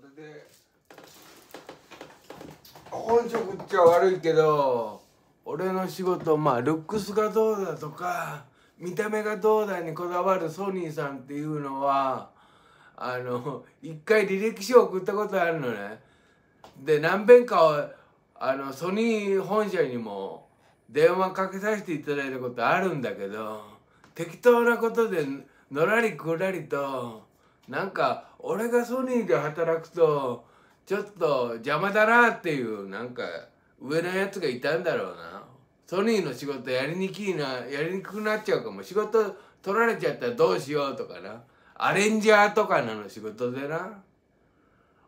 それで本職っちゃ悪いけど俺の仕事まあルックスがどうだとか見た目がどうだにこだわるソニーさんっていうのはあの一回履歴書送ったことあるのね。で何遍かあのソニー本社にも電話かけさせていただいたことあるんだけど適当なことでのらりくらりとなんか俺がソニーで働くとちょっと邪魔だなっていうなんか上のやつがいたんだろうな。ソニーの仕事やりにきいなやりにくくなっちゃうかも。仕事取られちゃったらどうしようとかな。アレンジャーとかなの仕事でな。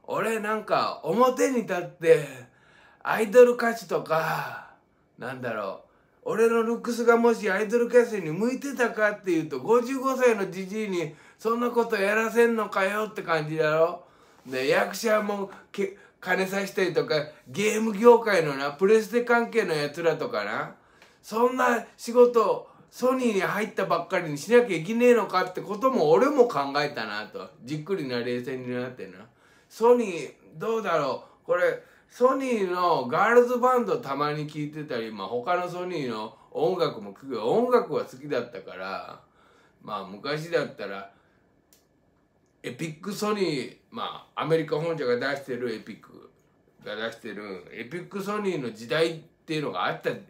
俺なんか表に立ってアイドル歌手とかなんだろう俺のルックスがもしアイドル歌手に向いてたかっていうと55歳のじじいにそんなことやらせんのかよって感じだろ？で役者もけ金さしたりとかゲーム業界のなプレステ関係のやつらとかな。そんな仕事ソニーに入ったばっかりにしなきゃいけねえのかってことも俺も考えたなと。じっくりな冷静になってな。ソニーどうだろう？これソニーのガールズバンドたまに聴いてたり、まあ、他のソニーの音楽も聴く音楽は好きだったからまあ昔だったらエピックソニーまあアメリカ本社が出してるエピックが出してるエピックソニーの時代っていうのがあった、うんね、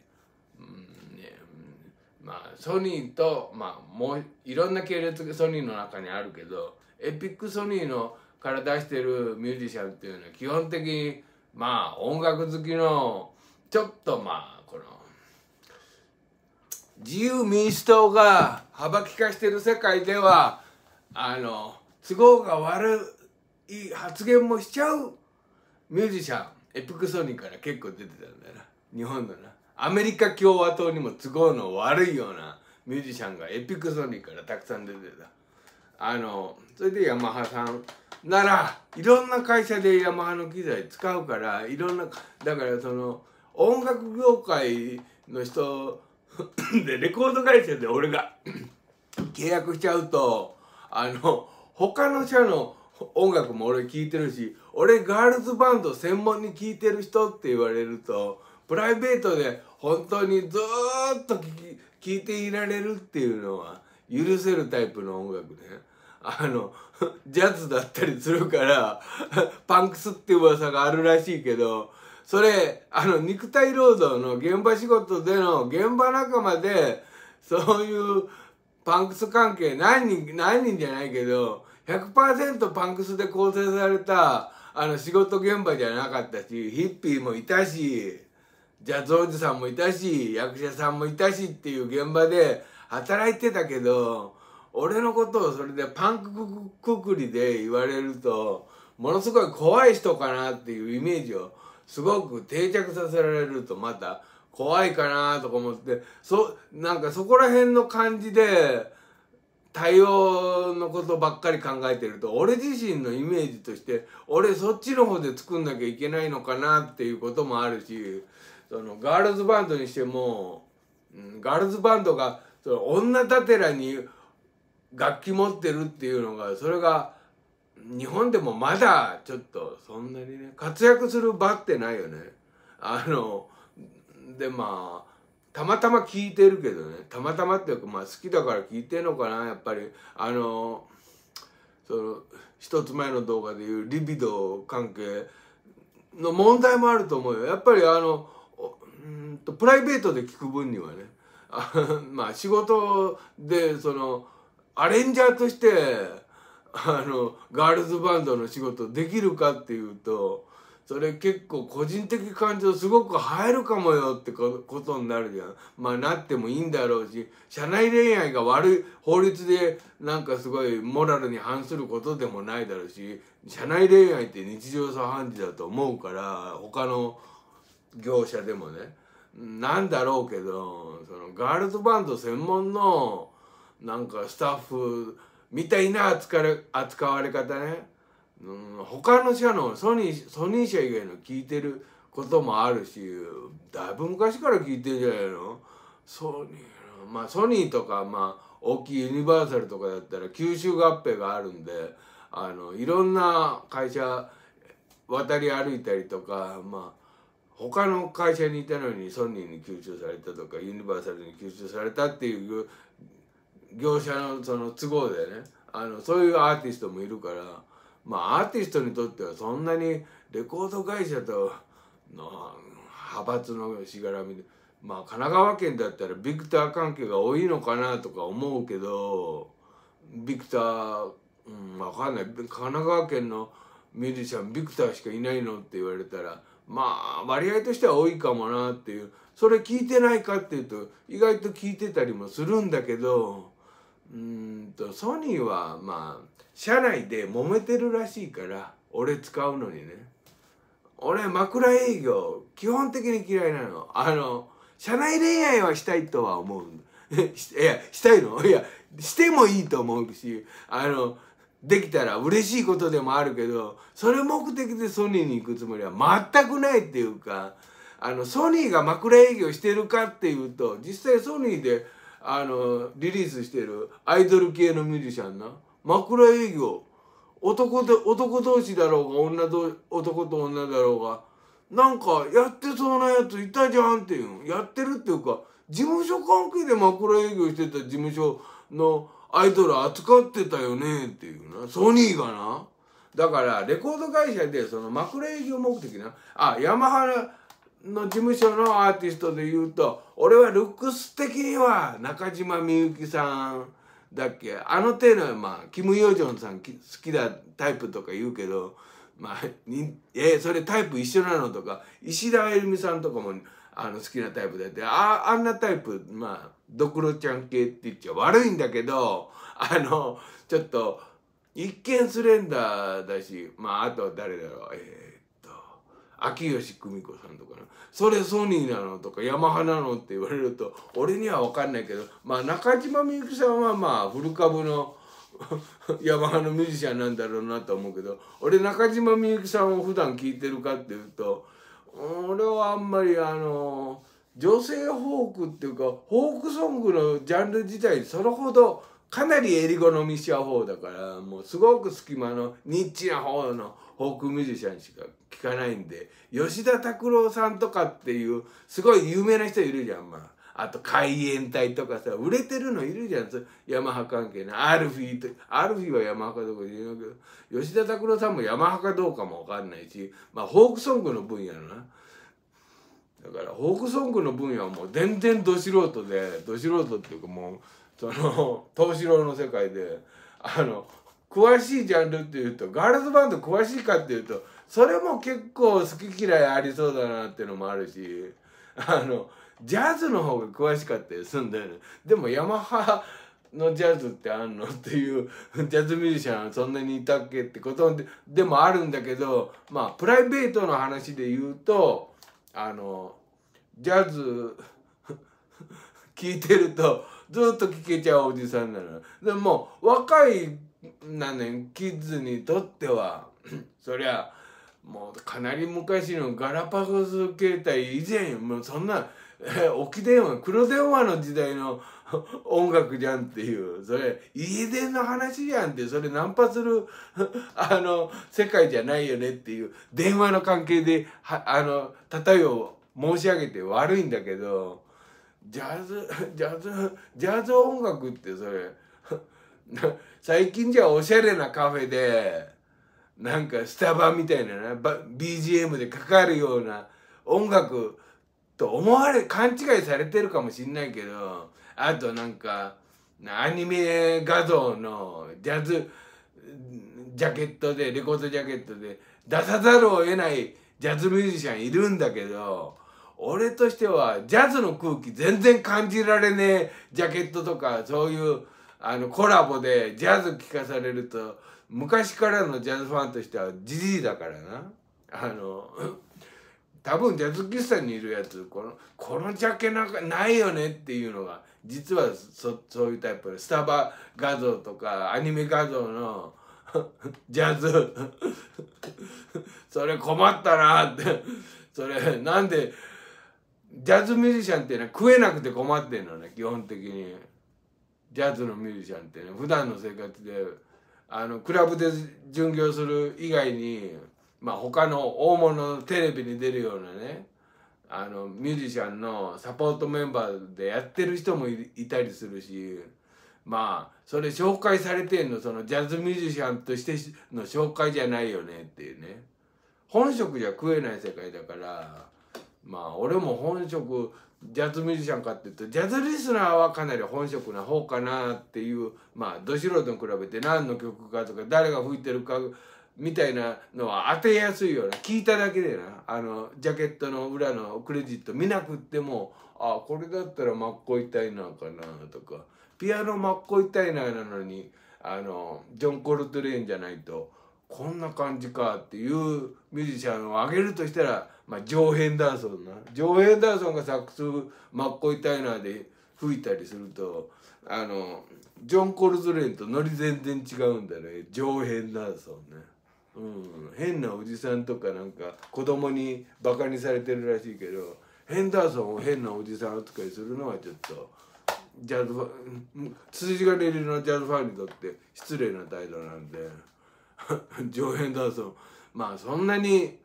まあソニーとまあもういろんな系列がソニーの中にあるけどエピックソニーのから出してるミュージシャンっていうのは基本的にまあ音楽好きのちょっとまあこの自由民主党が幅利かしてる世界ではあの都合が悪い発言もしちゃう。ミュージシャンエピクソニーから結構出てたんだよな。日本のな。アメリカ共和党にも都合の悪いようなミュージシャンがエピクソニーからたくさん出てた。あのそれでヤマハさんならいろんな会社でヤマハの機材使うからいろんなだからその音楽業界の人でレコード会社で俺が 契約しちゃうとあの他の社の音楽も俺聴いてるし俺ガールズバンド専門に聴いてる人って言われるとプライベートで本当にずっと聴いていられるっていうのは許せるタイプの音楽ね。あのジャズだったりするからパンクスって噂があるらしいけどそれあの肉体労働の現場仕事での現場仲間でそういうパンクス関係何人何人じゃないけど100%パンクスで構成されたあの仕事現場じゃなかったしヒッピーもいたしジャズおじさんもいたし役者さんもいたしっていう現場で働いてたけど俺のことをそれでパンクくくりで言われるとものすごい怖い人かなっていうイメージをすごく定着させられるとまた怖いかなとか思ってそなんかそこら辺の感じで対応のことばっかり考えてると俺自身のイメージとして俺そっちの方で作んなきゃいけないのかなっていうこともあるしそのガールズバンドにしても、うん、ガールズバンドがその女だてらに楽器持ってるっていうのがそれが日本でもまだちょっとそんなにね活躍する場ってないよね。あのでまあたまたま聞いてるけどね。たまたまっていうかまあ好きだから聞いてんのかな。やっぱりあのその一つ前の動画でいうリビド関係の問題もあると思うよ。やっぱりあのうんとプライベートで聞く分にはね。まあ仕事でそのアレンジャーとしてあのガールズバンドの仕事できるかっていうとそれ結構個人的感情すごく入るかもよってことになるじゃん。まあなってもいいんだろうし社内恋愛が悪い法律でなんかすごいモラルに反することでもないだろうし社内恋愛って日常茶飯事だと思うから他の業者でもねなんだろうけどそのガールズバンド専門のなんかスタッフみたいな扱扱われ方ね、うん、他の社のソニーソニー社以外の聞いてることもあるしだいぶ昔から聞いてるじゃないの。ソニーまあソニーとかまあ大きいユニバーサルとかだったら吸収合併があるんであのいろんな会社渡り歩いたりとかまあ他の会社にいたのにソニーに吸収されたとかユニバーサルに吸収されたっていう業者のその都合でねあのそういうアーティストもいるからまあアーティストにとってはそんなにレコード会社との派閥のしがらみでまあ神奈川県だったらビクター関係が多いのかなとか思うけどビクター、うん、分かんない。神奈川県のミュージシャンビクターしかいないのって言われたらまあ割合としては多いかもなっていうそれ聞いてないかっていうと意外と聞いてたりもするんだけどうんとソニーはまあ社内で揉めてるらしいから俺使うのにね。俺枕営業基本的に嫌いなの。あの社内恋愛はしたいとは思う いやしたいの？いやしてもいいと思うしあのできたら嬉しいことでもあるけどそれ目的でソニーに行くつもりは全くないっていうかあのソニーが枕営業してるかっていうと実際ソニーであのリリースしてるアイドル系のミュージシャンな。枕営業。男で男同士だろうが女ど男と女だろうが。なんかやってそうなやついたじゃんっていう。やってるっていうか事務所関係で枕営業してた事務所のアイドル扱ってたよねっていうな。ソニーがな。だからレコード会社でその枕営業目的な。あヤマハの事務所のアーティストで言うと俺はルックス的には中島みゆきさんだっけ？あの手のまあキム・ヨジョンさん好きだタイプとか言うけどまあにえそれタイプ一緒なのとか石田あゆみさんとかもあの好きなタイプだってああんなタイプまあドクロちゃん系って言っちゃ悪いんだけどあのちょっと一見スレンダーだしまああと誰だろう？えー、秋吉久美子さんとかな。それソニーなのとかヤマハなのって言われると俺には分かんないけどまあ中島みゆきさんはまあ古株の ヤマハのミュージシャンなんだろうなと思うけど俺中島みゆきさんを普段聴いてるかっていうと俺はあんまりあの女性フォークっていうかフォークソングのジャンル自体それほどかなり襟好みしちゃう方だからもうすごく隙間のニッチな方のフォークミュージシャンしか聴かないんで吉田拓郎さんとかっていうすごい有名な人いるじゃんまあ。あと海援隊とかさ売れてるのいるじゃんヤマハ関係の。アルフィーとアルフィーはヤマハかどうか言うけど。吉田拓郎さんもヤマハかどうかも分かんないしまあフォークソングの分野のな。だからフォークソングの分野はもう全然ど素人でど素人っていうかもうその東四郎の世界であの詳しいジャンルっていうとガールズバンド詳しいかっていうとそれも結構好き嫌いありそうだなっていうのもあるしあのジャズの方が詳しかったりすんだよねでもヤマハのジャズってあんのっていうジャズミュージシャンはそんなにいたっけってことでもあるんだけどまあプライベートの話で言うとあのジャズ 聞いてるとずっと聴けちゃうおじさんなの。でも若いなねキッズにとっては。そりゃもうかなり昔のガラパゴス携帯以前もうそんな 置き電話黒電話の時代の 音楽じゃんっていう。それ家電の話じゃんって。それナンパする あの世界じゃないよねっていう。電話の関係ではあの例えを申し上げて悪いんだけどジャズジャズジャズ音楽ってそれ 最近じゃおしゃれなカフェでなんかスタバみたいなな BGM でかかるような音楽と思われ勘違いされてるかもしんないけどあとなんかアニメ画像のジャズジャケットでレコードジャケットで出さざるを得ないジャズミュージシャンいるんだけど俺としてはジャズの空気全然感じられねえジャケットとかそういうあのコラボでジャズ聴かされると昔からのジャズファンとしてはじじいだからな。あの 多分ジャズ喫茶にいるやつこのこのジャケなんかないよねっていうのが実はそそういうタイプでスタバ画像とかアニメ画像の ジャズ。それ困ったなって。それなんでジャズミュージシャンっていうのは食えなくて困ってんのね基本的に。ジャズのミュージシャンってね普段の生活であのクラブで巡業する以外にまあ他の大物のテレビに出るようなねあのミュージシャンのサポートメンバーでやってる人もいたりするしまあそれ紹介されてんのそのジャズミュージシャンとしての紹介じゃないよねっていうね。本職じゃ食えない世界だからまあ俺も本職ジャズミュージシャンかっていうとジャズリスナーはかなり本職な方かなっていうまあど素人に比べて何の曲かとか誰が吹いてるかみたいなのは当てやすいような聞いただけでなあのジャケットの裏のクレジット見なくってもあこれだったらマッコイタイナーかなとかピアノマッコイタイナーなのにあのジョン・コルトレーンじゃないとこんな感じかっていうミュージシャンを挙げるとしたら、まあ、ジョー・ヘンダーソンな。ジョー・ヘンダーソンがサックスマッコイタイナーで吹いたりするとあのジョン・コルトレンとノリ全然違うんだね。ジョー・ヘンダーソンね。うん、変なおじさんとかなんか子供にバカにされてるらしいけどヘンダーソンを変なおじさん扱いするのはちょっとジャズファ辻金入りのジャズファンにとって失礼な態度なんで。ジョー・ヘンダーソンまあそんなに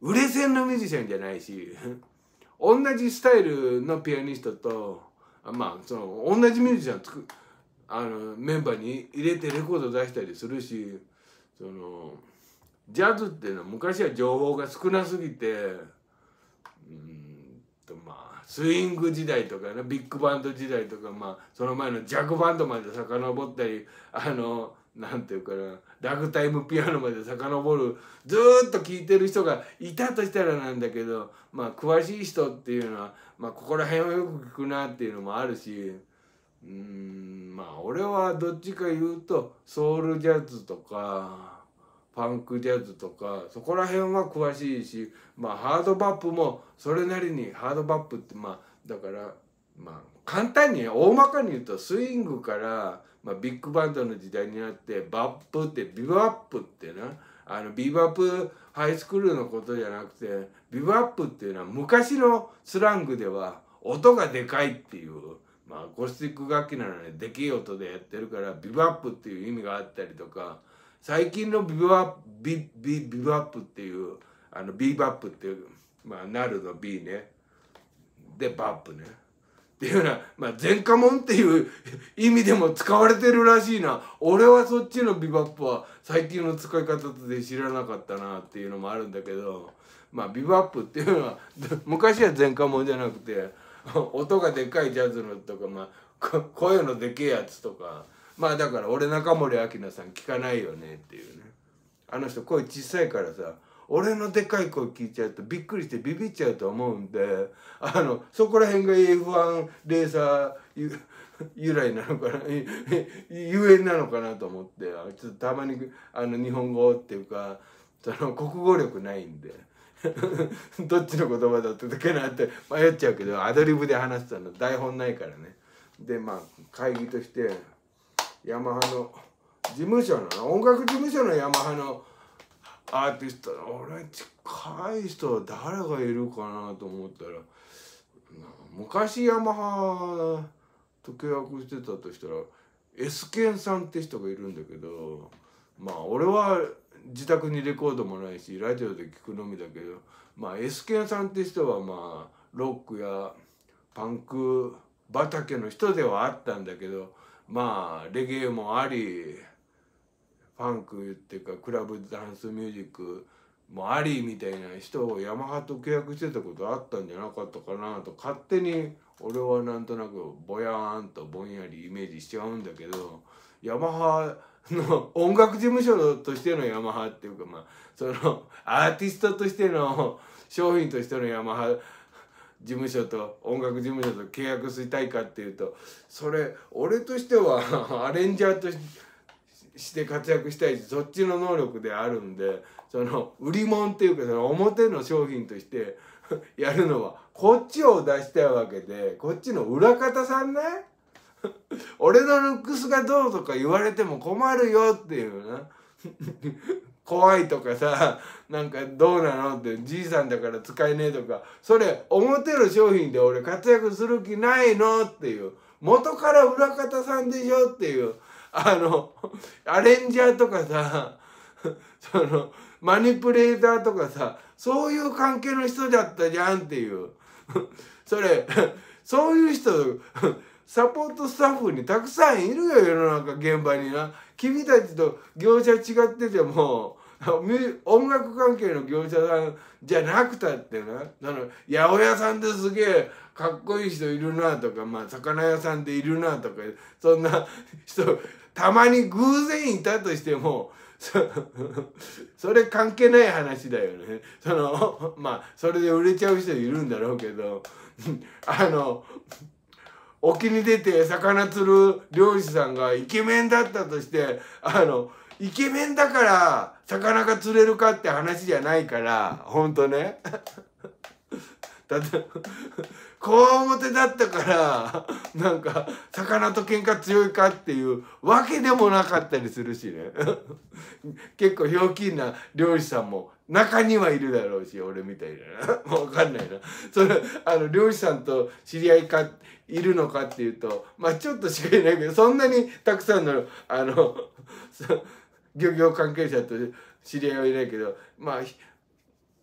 売れ線のミュージシャンじゃないし 同じスタイルのピアニストとまあその同じミュージシャンつくあのメンバーに入れてレコード出したりするし。そのジャズっていうのは昔は情報が少なすぎてうんとまあスイング時代とかねビッグバンド時代とかまあその前のジャグバンドまで遡ったりあのなんていうかなラグタイムピアノまで遡るずっと聴いてる人がいたとしたらなんだけどまあ詳しい人っていうのは、まあ、ここら辺はよく聞くなっていうのもあるしうんまあ俺はどっちか言うとソウルジャズとかパンクジャズとかそこら辺は詳しいしまあハードバップもそれなりにハードバップってまあだからまあ簡単に大まかに言うとスイングから、まあ、ビッグバンドの時代になってバップってビブアップってなあのビブアップハイスクールのことじゃなくてビブアップっていうのは昔のスラングでは音がでかいっていうまあゴスティック楽器なのにでけえ音でやってるからビブアップっていう意味があったりとか最近のビブアップビビビブアップっていうあのビーバップっていうまあなるの B ね。でバップね。っていうような、まあ、前科門っていう意味でも使われてるらしいな。俺はそっちのビバップは最近の使い方で知らなかったなっていうのもあるんだけどまあビバップっていうのは 昔は前科門じゃなくて 音がでかいジャズのとか、まあ、声のでけえやつとかまあだから俺中森明菜さん聞かないよねっていうね。あの人声小さいからさ俺のでかい声聞いちゃうとびっくりしてビビっちゃうと思うんであのそこら辺が F1 レーサー由来なのかな ゆえんなのかなと思ってちょっとたまにあの日本語っていうかその国語力ないんで。どっちの言葉だったっけなって迷っちゃうけどアドリブで話したの台本ないからねでまあ会議としてヤマハの事務所の音楽事務所のヤマハのアーティスト俺近い人は誰がいるかなと思ったら昔ヤマハと契約してたとしたら S ケンさんって人がいるんだけどまあ俺は自宅にレコードもないしラジオで聞くのみだけどまあ S ケンさんって人はまあロックやパンク畑の人ではあったんだけどまあレゲエもありファンクっていうかクラブダンスミュージックもありみたいな人をヤマハと契約してたことあったんじゃなかったかなと勝手に俺はなんとなくぼやーんとぼんやりイメージしちゃうんだけどヤマハの音楽事務所としてのヤマハっていうかまあそのアーティストとしての商品としてのヤマハ事務所と音楽事務所と契約したいかっていうとそれ俺としては アレンジャーとしてして活躍したいしそっちの能力であるんでその売り物っていうかその表の商品として やるのはこっちを出したいわけでこっちの裏方さんね 俺のルックスがどうとか言われても困るよっていうな。怖いとかさなんかどうなのってじいさんだから使えねえとかそれ表の商品で俺活躍する気ないのっていう元から裏方さんでしょっていうあのアレンジャーとかさそのマニプレーターとかさそういう関係の人だったじゃんっていう。それそういう人サポートスタッフにたくさんいるよ世の中現場にな。君たちと業者違ってても音楽関係の業者さんじゃなくたってな。その八百屋さんですげえかっこいい人いるなとかまあ魚屋さんでいるなとかそんな人たまに偶然いたとしてもそれ関係ない話だよね。その まあそれで売れちゃう人いるんだろうけど あの沖に出て魚釣る漁師さんがイケメンだったとしてあのイケメンだから魚が釣れるかって話じゃないからほんとね。だってこわもてだったからなんか魚と喧嘩強いかっていうわけでもなかったりするしね。結構ひょうきんな漁師さんも中にはいるだろうし俺みたいな。分かんないな。それあの漁師さんと知り合いかいるのかっていうとまあちょっとしかいないけどそんなにたくさんのあの漁業関係者と知り合いはいないけどまあ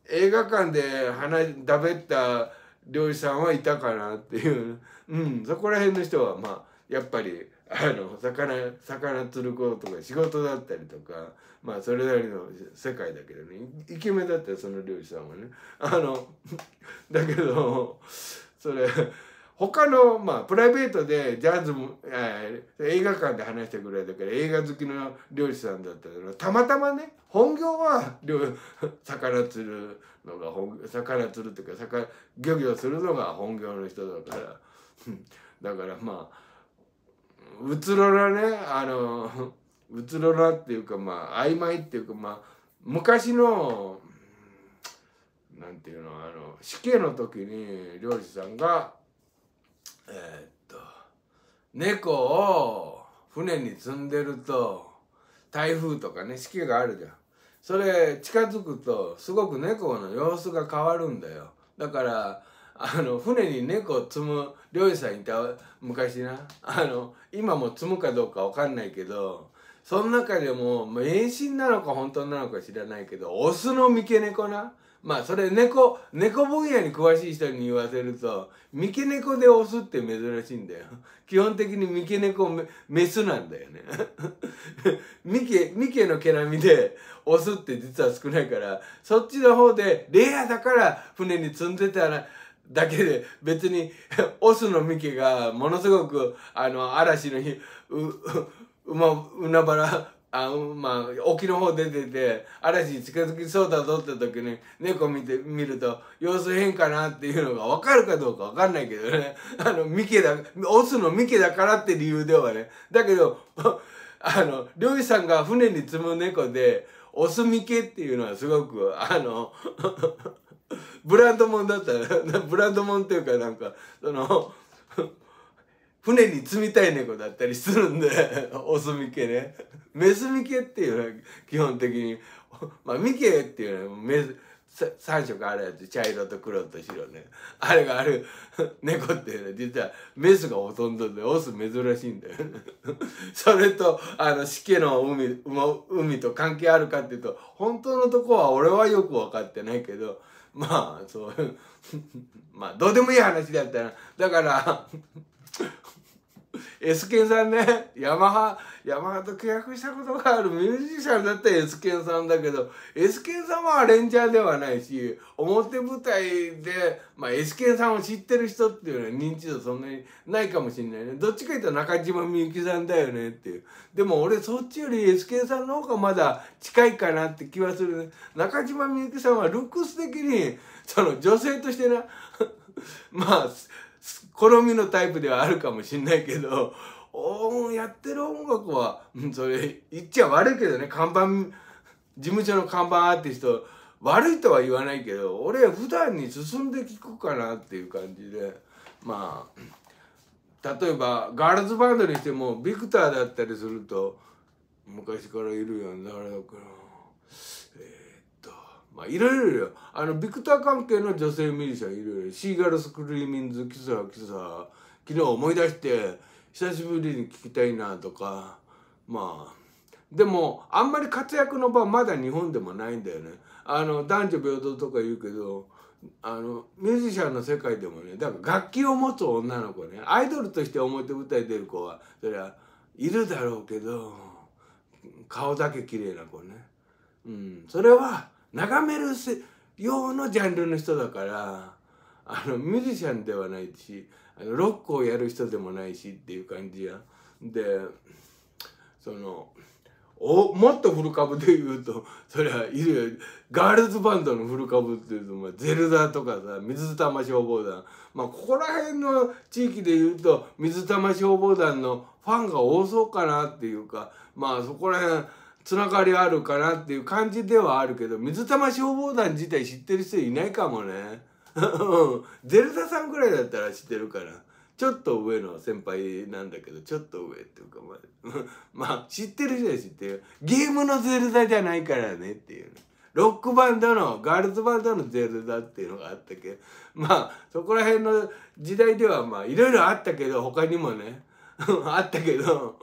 映画館で話だべった漁師さんはいたかなっていう。うんそこら辺の人はまあやっぱりあの魚魚釣ることとか仕事だったりとかまあそれなりの世界だけどね。イケメンだったよその漁師さんはね。あの だけどそれ他のまあプライベートでジャズも、えー、映画館で話してくれたから映画好きの漁師さんだったけどたまたまね本業は 魚釣るのが本魚釣るっていうか魚漁業するのが本業の人だから。だからまあうつろなねあの うつろなっていうかまあ曖昧っていうかまあ昔のなんていうのあの死刑の時に漁師さんがえー、っと猫を船に積んでると台風とかね四季があるじゃん。それ近づくとすごく猫の様子が変わるんだよ。だからあの船に猫を積む漁師さんいた昔な。あの今も積むかどうか分かんないけどその中でも迷信なのか本当なのか知らないけどオスの三毛猫な。まあそれ猫猫分野に詳しい人に言わせると三毛猫でオスって珍しいんだよ。基本的に三毛猫メスなんだよね。三毛三毛の毛並みでオスって実は少ないからそっちの方でレアだから船に積んでたらだけで別にオスの三毛がものすごくあの嵐の日うう馬海原あまあ沖の方出てて嵐に近づきそうだぞって時に猫見て見ると様子変かなっていうのが分かるかどうか分かんないけどね。あのミケだオスのミケだからって理由ではね。だけど あの漁師さんが船に積む猫でオスミケっていうのはすごくあの ブランドもんだったらブランドもんっていうかなんかその船に積みたい猫だったりするんで オスミケね。メスミケっていうのは基本的にまあミケっていうのはメス3色あるやつ茶色と黒と白ね。あれがある 猫っていうのは実はメスがほとんどでオス珍しいんだよ。ね それとあの四季の海海と関係あるかっていうと本当のとこは俺はよく分かってないけどまあそう。まあどうでもいい話だったな。だから S ケンさんねヤマハヤマハと契約したことがあるミュージシャンだったら S ケンさんだけど S ケンさんはアレンジャーではないし表舞台で、まあ、S ケンさんを知ってる人っていうのは認知度そんなにないかもしれないね。どっちか言うと中島みゆきさんだよねっていう。でも俺そっちより S ケンさんの方がまだ近いかなって気はするね。中島みゆきさんはルックス的にその女性としてな まあ好みのタイプではあるかもしんないけどおやってる音楽はそれ言っちゃ悪いけどね看板事務所の看板アーティスト悪いとは言わないけど俺普段に進んで聴くかなっていう感じでまあ例えばガールズバンドにしてもビクターだったりすると昔からいるよね誰だかな。えー、まあいろいろよ。あのビクター関係の女性ミュージシャンいるよシーガルスクリーミンズキサキサ昨日思い出して久しぶりに聞きたいなとか。まあでもあんまり活躍の場はまだ日本でもないんだよね。あの男女平等とか言うけどあのミュージシャンの世界でもねだから楽器を持つ女の子ね。アイドルとして表舞台出る子はそりゃいるだろうけど顔だけ綺麗な子ね、うん、それは眺める用のジャンルの人だからあのミュージシャンではないしあのロックをやる人でもないしっていう感じや。でそのおもっと古株で言うとそりゃいるよ。ガールズバンドの古株っていうと、まあ、ゼルダとかさ水玉消防団。まあここら辺の地域で言うと水玉消防団のファンが多そうかなっていうかまあそこら辺つながりあるかなっていう感じではあるけど水玉消防団自体知ってる人いないかもね。ゼルダさんぐらいだったら知ってるから。ちょっと上の先輩なんだけどちょっと上っていうかまあ まあ知ってる人は知ってるゲームのゼルダじゃないからねっていう、ね、ロックバンドのガールズバンドのゼルダっていうのがあったけどまあそこら辺の時代ではまあいろいろあったけど他にもね あったけど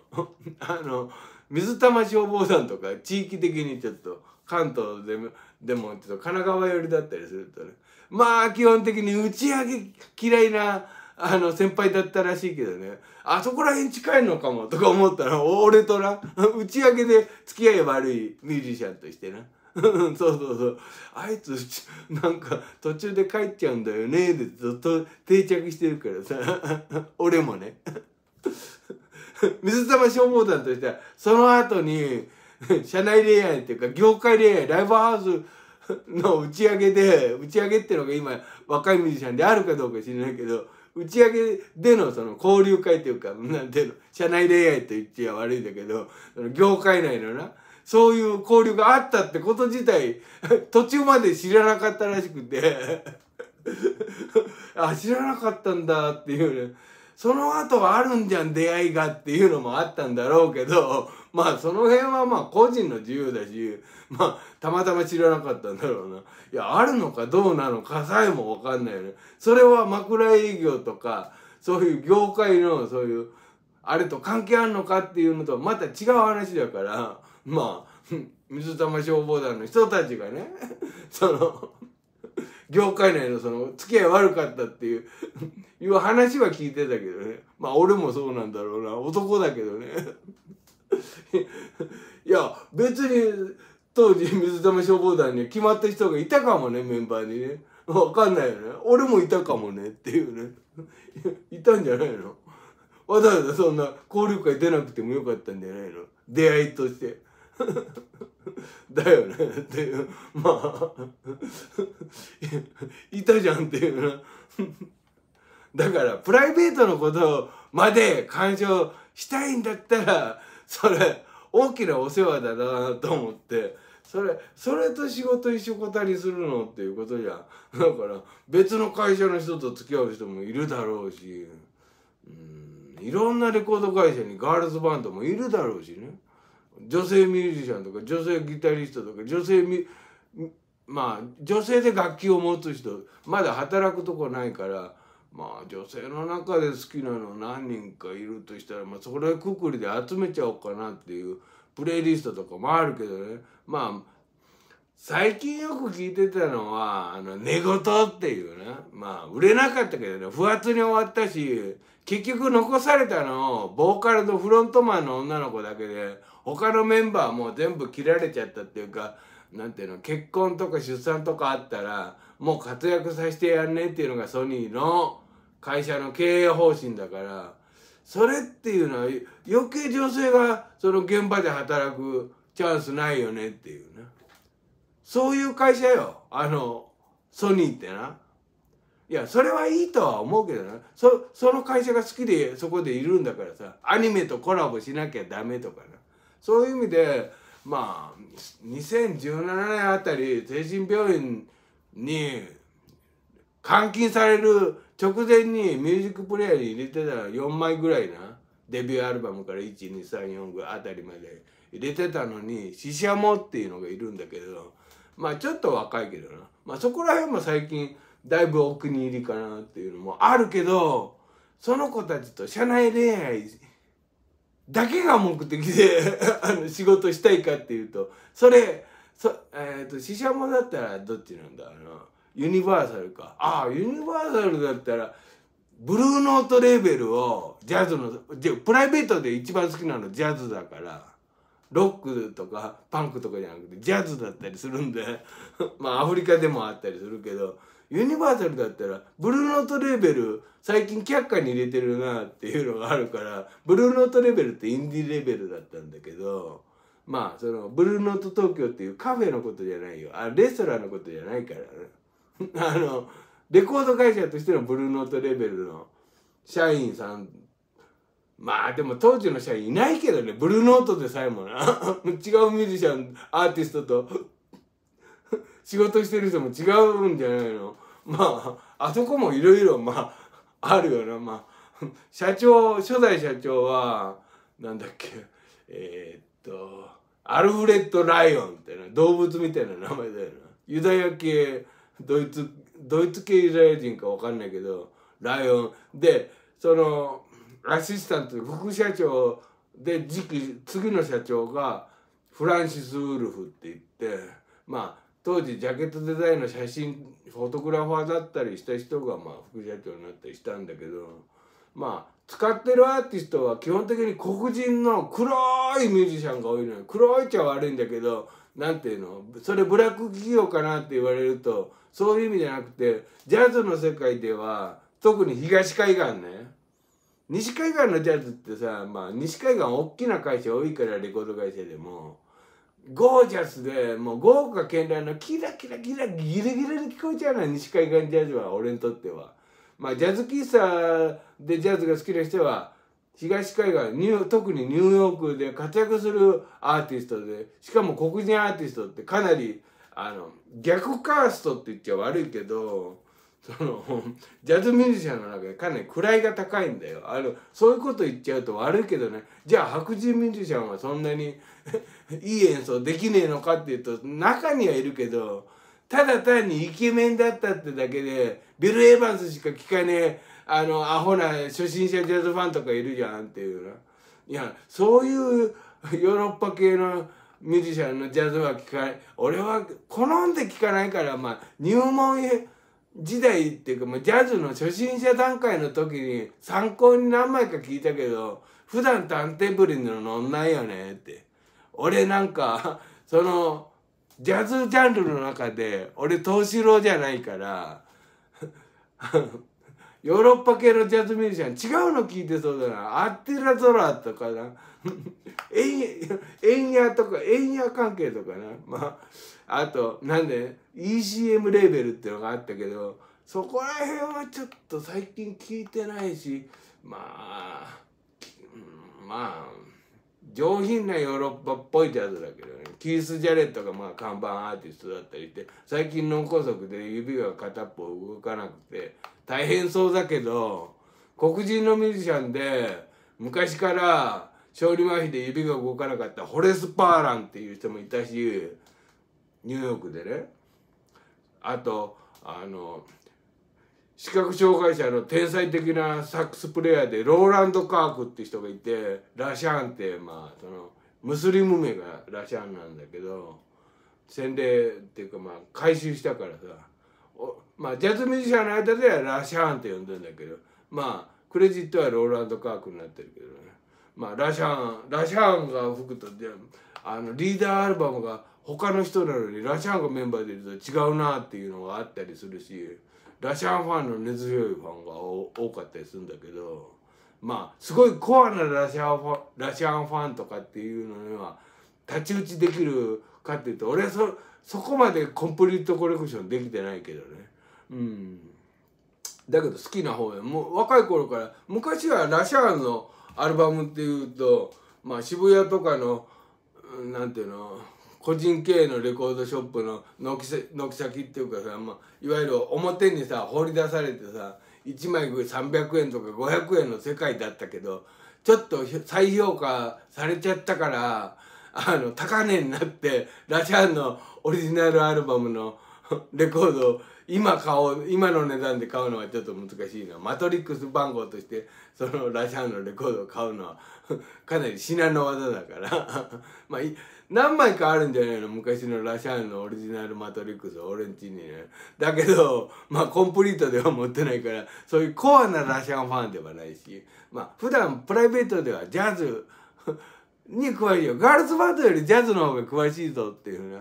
あの水玉消防団とか地域的にちょっと関東でもでもちょっと神奈川寄りだったりするとね。まあ基本的に打ち上げ嫌いなあの先輩だったらしいけどね。あそこら辺近いのかもとか思ったら俺とな打ち上げで付き合い悪いミュージシャンとしてな。そうそうそう。あいつなんか途中で帰っちゃうんだよねでずっと定着してるからさ。俺もね。水玉消防団としてはその後に 社内恋愛っていうか業界恋愛ライブハウス の打ち上げで打ち上げっていうのが今若いミュージシャンであるかどうか知らないけど打ち上げでのその交流会っていうか、なんていうの、社内恋愛と言っちゃ悪いんだけど、その業界内のな、そういう交流があったってこと自体、途中まで知らなかったらしくてあ、知らなかったんだっていうね。その後はあるんじゃん、出会いがっていうのもあったんだろうけど、まあその辺はまあ個人の自由だし、まあたまたま知らなかったんだろうな。いや、あるのかどうなのかさえもわかんないよね。それは枕営業とか、そういう業界のそういう、あれと関係あるのかっていうのとはまた違う話だから、まあ、水玉消防団の人たちがね、その、業界内のその付き合い悪かったっていう いう話は聞いてたけどね。まあ俺もそうなんだろうな。男だけどね。いや別に当時水玉消防団に決まった人がいたかもねメンバーにね。分かんないよね。俺もいたかもねっていうね。いたんじゃないの？わざわざそんな交流会出なくてもよかったんじゃないの？出会いとして。だよね。っていう。まあ。いたじゃんっていうな。だからプライベートのことまで干渉したいんだったらそれ大きなお世話だなと思って。それそれと仕事一緒こたりするのっていうことじゃん。だから別の会社の人と付き合う人もいるだろうし。うん。いろんなレコード会社にガールズバンドもいるだろうしね。女性ミュージシャンとか女性ギタリストとか女性ミまあ女性で楽器を持つ人まだ働くとこないからまあ女性の中で好きなの何人かいるとしたら、まあ、それくくりで集めちゃおうかなっていうプレイリストとかもあるけどね。まあ最近よく聞いてたのはあの寝言っていうね。まあ売れなかったけどね。不発に終わったし結局残されたのをボーカルのフロントマンの女の子だけで他のメンバーも全部切られちゃったっていうかなんていうの結婚とか出産とかあったらもう活躍させてやんねっていうのがソニーの会社の経営方針だからそれっていうのは余計女性がその現場で働くチャンスないよねっていうねそういう会社よ。あのソニーってな。いやそれはいいとは思うけどな。そその会社が好きでそこでいるんだからさアニメとコラボしなきゃダメとかな。そういう意味でまあ2017年あたり精神病院に監禁される直前にミュージックプレイヤーに入れてたら4枚ぐらいなデビューアルバムから1234あたりまで入れてたのにシシャモっていうのがいるんだけどまあちょっと若いけどな。まあそこら辺も最近だいぶお気に入りかなっていうのもあるけどその子たちと社内恋愛だけが目的で あの仕事したいかっていうとそれそえっ、ー、とシシャモだったらどっちなんだ？あのユニバーサルか。ああユニバーサルだったらブルーノートレーベルをジャズのプライベートで一番好きなのジャズだからロックとかパンクとかじゃなくてジャズだったりするんで まあアフリカでもあったりするけどユニバーサルだったらブルーノートレーベル最近却下に入れてるなっていうのがあるからブルーノートレベルってインディレベルだったんだけどまあそのブルーノート東京っていうカフェのことじゃないよ。あレストランのことじゃないからね。あのレコード会社としてのブルーノートレベルの社員さん。まあでも当時の社員いないけどね。ブルーノートでさえもな。違うミュージシャンアーティストと仕事してる人も違うんじゃないの？まああそこもいろいろまああるよな。まあ社長初代社長はなんだっけ？えー、っとアルフレッド・ライオンってな動物みたいな名前だよな。ユダヤ系ドイツドイツ系ユダヤ人か分かんないけどライオン。でそのアシスタント副社長で次期次の社長がフランシス・ウルフって言ってまあ当時ジャケットデザインの写真フォトグラファーだったりした人がまあ副社長になったりしたんだけどまあ使ってるアーティストは基本的に黒人の黒いミュージシャンが多いのよ。黒いっちゃ悪いんだけど何ていうの？それブラック企業かなって言われるとそういう意味じゃなくてジャズの世界では特に東海岸ね。西海岸のジャズってさまあ西海岸大きな会社多いからレコード会社でもゴージャスでもう豪華絢爛のキラキラキラギリギリで聞こえちゃうの西海岸ジャズは俺にとっては。まあジャズ喫茶でジャズが好きな人は東海岸ニュ特にニューヨークで活躍するアーティストでしかも黒人アーティストってかなりあの逆カーストって言っちゃ悪いけどそのジャズミュージシャンの中でかなり位が高いんだよ。あのそういうこと言っちゃうと悪いけどね。じゃあ白人ミュージシャンはそんなに いい演奏できねえのかっていうと中にはいるけどただ単にイケメンだったってだけでビル・エヴァンスしか聴かねえあのアホな初心者ジャズファンとかいるじゃんっていうないやそういうヨーロッパ系のミュージシャンのジャズは聴かない。俺は好んで聴かないからまあ入門へ時代っていうか、まあ、ジャズの初心者段階の時に参考に何枚か聞いたけど普段タンテーブルに乗んないよねって。俺なんか そのジャズジャンルの中で俺東四郎じゃないから ヨーロッパ系のジャズミュージシャン違うの聞いてそうだな。アッティラゾラとかな。エンヤとかエンヤ関係とかな。まああとなんで ECM レーベルっていうのがあったけどそこら辺はちょっと最近聞いてないしまあまあ上品なヨーロッパっぽいジャズだけどね。キース・ジャレットがまあ看板アーティストだったりして最近脳梗塞で指が片っぽ動かなくて大変そうだけど黒人のミュージシャンで昔から勝利麻痺で指が動かなかったホレス・パーランっていう人もいたしニューヨークでね。あとあの視覚障害者の天才的なサックスプレーヤーでローランド・カークって人がいてラシャンってまあそのムスリム名がラシャンなんだけど洗礼っていうかまあ回収したからさ。まあジャズミュージシャンの間ではラシャンって呼んでんだけどまあクレジットはローランド・カークになってるけどね。まあラシャンラシャンが吹くとあのリーダーアルバムが他の人なのにラシャンがメンバーでいると違うなっていうのがあったりするし。ラシャンファンの根強いファンが多かったりするんだけどまあすごいコアなラシャンファンラシャンファンとかっていうのには太刀打ちできるかっていうと俺はそそこまでコンプリートコレクションできてないけどねうんだけど好きな方やもう若い頃から昔はラシャンのアルバムっていうとまあ渋谷とかのなんていうの個人経営のレコードショップの軒先っていうかさ、まあ、いわゆる表にさ放り出されてさ1枚300円とか500円の世界だったけどちょっと再評価されちゃったからあの高値になってラシャンのオリジナルアルバムのレコードを今買おう今の値段で買うのはちょっと難しいな。マトリックス番号としてそのラシャンのレコードを買うのは かなり至難の技だから。まあ何枚かあるんじゃないの？昔のラシャンのオリジナルマトリックス俺んちにね。だけどまあコンプリートでは持ってないからそういうコアなラシャンファンではないし。まあ普段プライベートではジャズ に詳しいよ。ガールズバンドよりジャズの方が詳しいぞっていうな。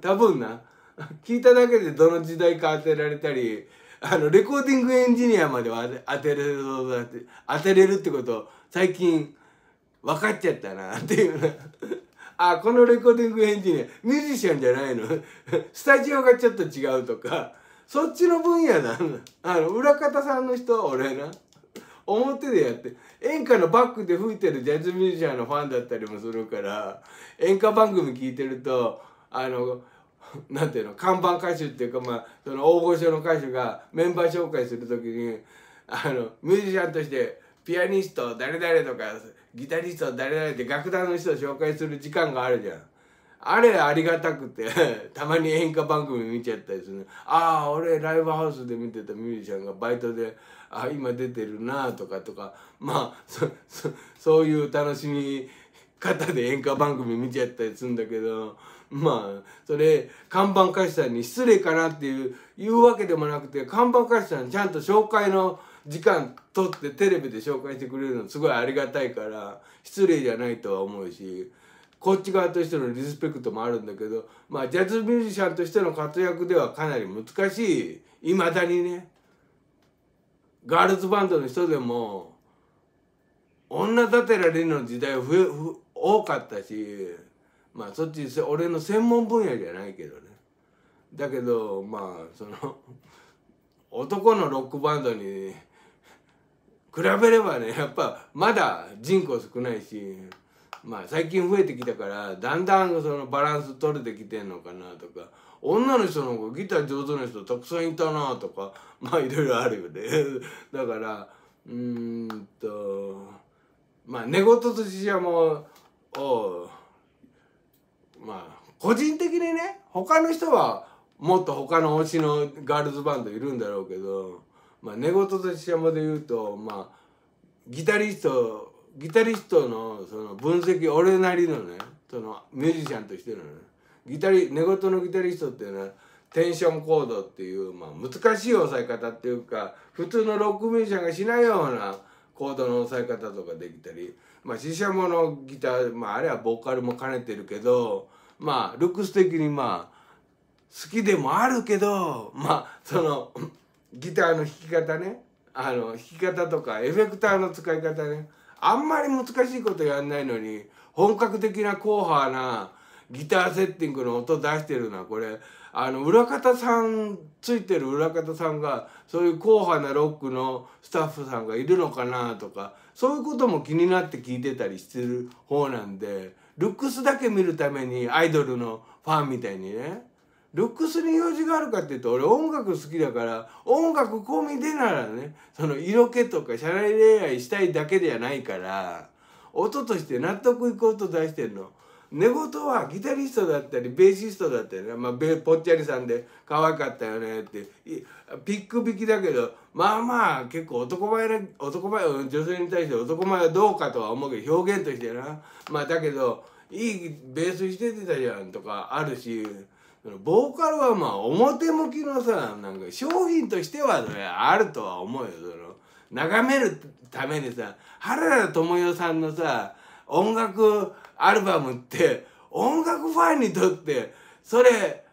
多分な。聞いただけでどの時代か当てられたりあのレコーディングエンジニアまでは当てれる当てれるってこと最近分かっちゃったな っていうなあこのレコーディングエンジニアミュージシャンじゃないの？スタジオがちょっと違うとかそっちの分野なあの裏方さんの人俺な。表でやって演歌のバックで吹いてるジャズミュージシャンのファンだったりもするから演歌番組聞いてるとあの なんていうの看板歌手っていうかまあその大御所の歌手がメンバー紹介する時にあのミュージシャンとしてピアニスト誰々とかギタリスト誰々って楽団の人を紹介する時間があるじゃん。あれありがたくて たまに演歌番組見ちゃったりするああ俺ライブハウスで見てたミュージシャンがバイトであ今出てるなとかとかまあそそそういう楽しみ方で演歌番組見ちゃったりするんだけど まあそれ看板歌手さんに失礼かなっていう言うわけでもなくて看板歌手さんちゃんと紹介の時間取ってテレビで紹介してくれるのすごいありがたいから失礼じゃないとは思うしこっち側としてのリスペクトもあるんだけどまあジャズミュージシャンとしての活躍ではかなり難しいいまだにねガールズバンドの人でも女立てられるの時代増え多かったしまあそっち俺の専門分野じゃないけどね。だけどまあその 男のロックバンドに比べればねやっぱまだ人口少ないしまあ最近増えてきたからだんだんそのバランス取れてきてんのかなとか女の人の方がギター上手な人たくさんいたなとかまあいろいろあるよね。だからうんとまあ寝言としてはもうまあ個人的にね他の人はもっと他の推しのガールズバンドいるんだろうけどまあ寝言とし山で言うとまあギタリストギタリストのその分析俺なりのねそのミュージシャンとしてのねギタリ寝言のギタリストっていうのはテンションコードっていう、まあ、難しい押さえ方っていうか普通のロックミュージシャンがしないようなコードの押さえ方とかできたりまあシシャモのギター、まあ、あれはボーカルも兼ねてるけどまあルックス的にまあ好きでもあるけどまあそのギターの弾き方ね。あの弾き方とかエフェクターの使い方ね。あんまり難しいことやんないのに本格的な硬派なギターセッティングの音出してるのはこれあの裏方さんついてる裏方さんがそういう硬派なロックのスタッフさんがいるのかなとかそういうことも気になって聞いてたりしてる方なんでルックスだけ見るためにアイドルのファンみたいにねルックスに用事があるかっていうと俺音楽好きだから音楽込みでならねその色気とか社内恋愛したいだけではないから音として納得いく音出してんの。寝言はギタリストだったりベーシストだったりね、まあ、ベぽっちゃりさんで可愛かったよねって。ピック引きだけどまあまあ結構男前な男前女性に対して男前はどうかとは思うけど表現としてな。まあだけどいいベースしててたじゃんとかあるしボーカルはまあ表向きのさなんか商品としては、あるとは思うよその。眺めるためにさ原田知世さんのさ音楽アルバムって音楽ファンにとってそれ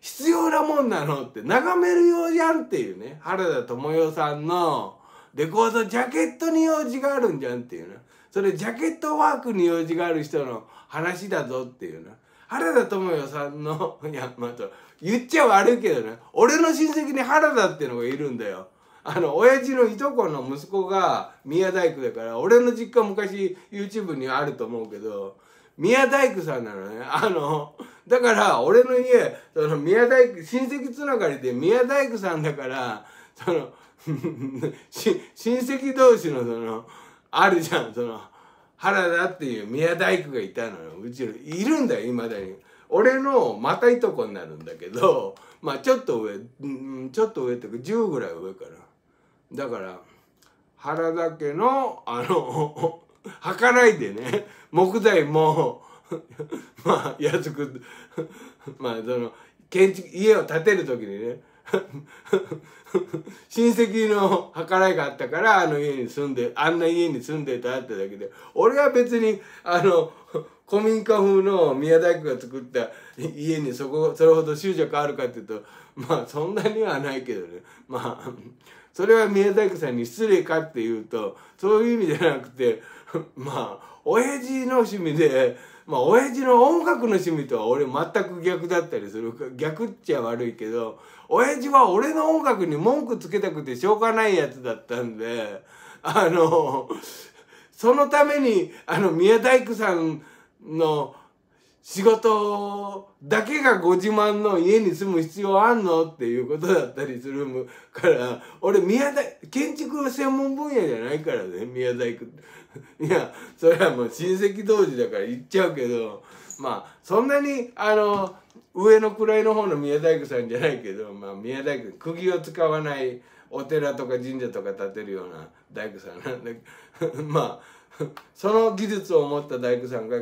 必要なもんなのって眺めるようじゃんっていうね。原田知世さんのレコードジャケットに用事があるんじゃんっていうな。それジャケットワークに用事がある人の話だぞっていうな。原田知世さんのいやまた言っちゃ悪いけどね俺の親戚に原田っていうのがいるんだよ。あの親父のいとこの息子が宮大工だから俺の実家昔 YouTube にあると思うけど宮大工さんなのね。あのだから俺の家その宮大工親戚つながりで宮大工さんだからその 親戚同士のそのあるじゃん。その原田っていう宮大工がいたのよ。うちのいるんだよいまだに。俺のまたいとこになるんだけどまあちょっと上、ちょっと上っていうか10ぐらい上かな。だから原田家のあの はからいでね。木材も まあ安くまあその建築家を建てる時にね 親戚の計らいがあったからあの家に住んであんな家に住んでたってだけで俺は別にあの古民家風の宮大工が作った家にそこそれほど執着あるかっていうとまあそんなにはないけどね。まあそれは宮大工さんに失礼かっていうとそういう意味じゃなくて まあ親父の趣味でまあ親父の音楽の趣味とは俺全く逆だったりする。逆っちゃ悪いけど親父は俺の音楽に文句つけたくてしょうがないやつだったんであのそのためにあの宮大工さんの仕事だけがご自慢の家に住む必要あんのっていうことだったりするから俺宮大建築専門分野じゃないからね宮大工 いやそれはもう親戚同士だから言っちゃうけどまあそんなにあの上の位の方の宮大工さんじゃないけど、まあ、宮大工釘を使わないお寺とか神社とか建てるような大工さんなんだけど。まあ その技術を持った大工さんが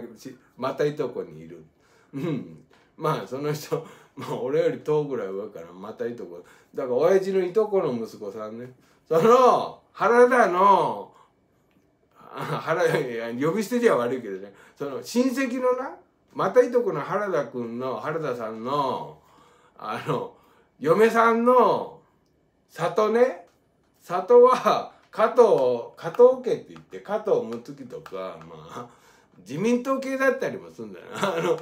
またいとこにいる。うん、まあその人、まあ、俺より遠ぐらい上からまたいとこ。だから親父のいとこの息子さんね。その原田の原呼び捨てじゃ悪いけどね。その親戚のなまたいとこの原田君の原田さんのあの嫁さんの里ね。里は加藤加藤家って言って加藤睦月とかまあ自民党系だったりもするんだよな。あの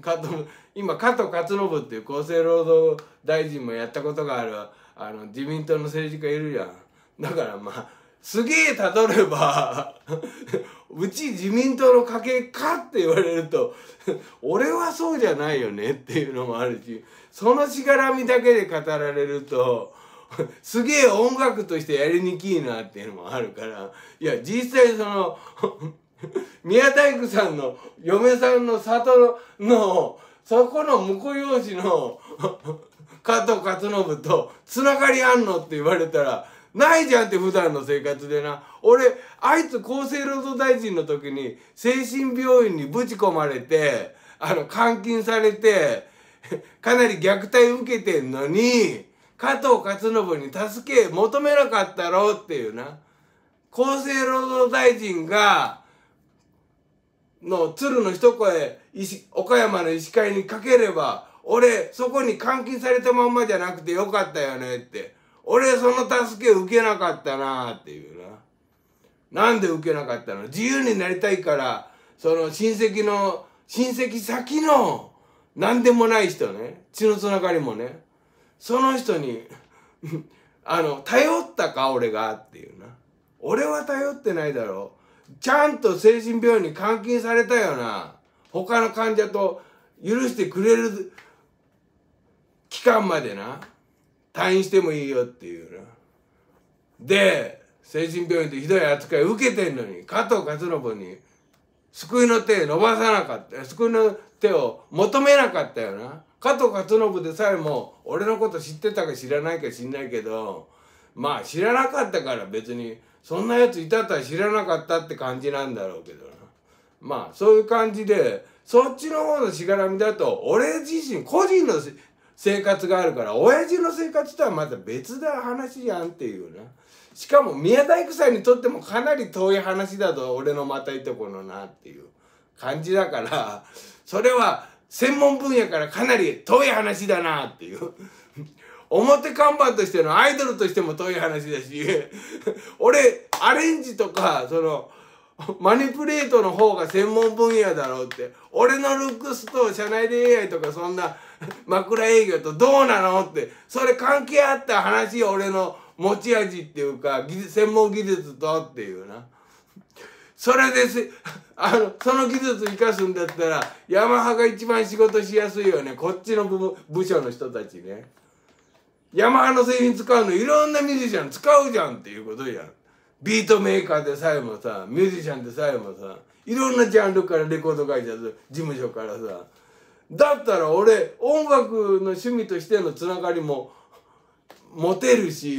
加藤今加藤勝信っていう厚生労働大臣もやったことがあるあの自民党の政治家いるじゃん。だからまあすげえたどればうち自民党の家系かって言われると俺はそうじゃないよねっていうのもあるしそのしがらみだけで語られると すげえ音楽としてやりにきいなっていうのもあるからいや実際その 宮大工さんの嫁さんの里のそこの婿養子の 加藤勝信とつながりあんのって言われたらないじゃんって普段の生活でな。俺、あいつ厚生労働大臣の時に精神病院にぶち込まれて、あの、監禁されて、かなり虐待受けてんのに、加藤勝信に助け求めなかったろうっていうな。厚生労働大臣が、の鶴の一声、岡山の医師会にかければ、俺、そこに監禁されたまんまじゃなくてよかったよねって。俺その助け受けなかったなっていうな。なんで受けなかったの？自由になりたいから、その親戚の、親戚先の、何でもない人ね、血のつながりもね、その人に あの、頼ったか俺がっていうな。俺は頼ってないだろう。ちゃんと精神病院に監禁されたよな。他の患者と許してくれる期間までな。退院してもいいよっていうな。で、精神病院でひどい扱い受けてんのに、加藤勝信に救いの手伸ばさなかった。救いの手を求めなかったよな。加藤勝信でさえも、俺のこと知ってたか知らないか知んないけど、まあ知らなかったから別に、そんなやついたとは知らなかったって感じなんだろうけどな。まあそういう感じで、そっちの方のしがらみだと、俺自身個人の生活があるから親父の生活とはまた別な話じゃんっていうなしかも宮大工さんにとってもかなり遠い話だと俺のまたいとこのなっていう感じだからそれは専門分野からかなり遠い話だなっていう。表看板としてのアイドルとしても遠い話だし。俺アレンジとかそのマニプレートの方が専門分野だろうって。俺のルックスと社内で AI とかそんな枕営業とどうなのって。それ関係あった話よ俺の持ち味っていうか専門技術とっていうな。それです。あのその技術生かすんだったらヤマハが一番仕事しやすいよね。こっちの部部署の人たちね。ヤマハの製品使うのいろんなミュージシャン使うじゃんっていうことやん。ビートメーカーでさえもさミュージシャンでさえもさいろんなジャンルからレコード会社事務所からさ。だったら俺音楽の趣味としてのつながりも持てるし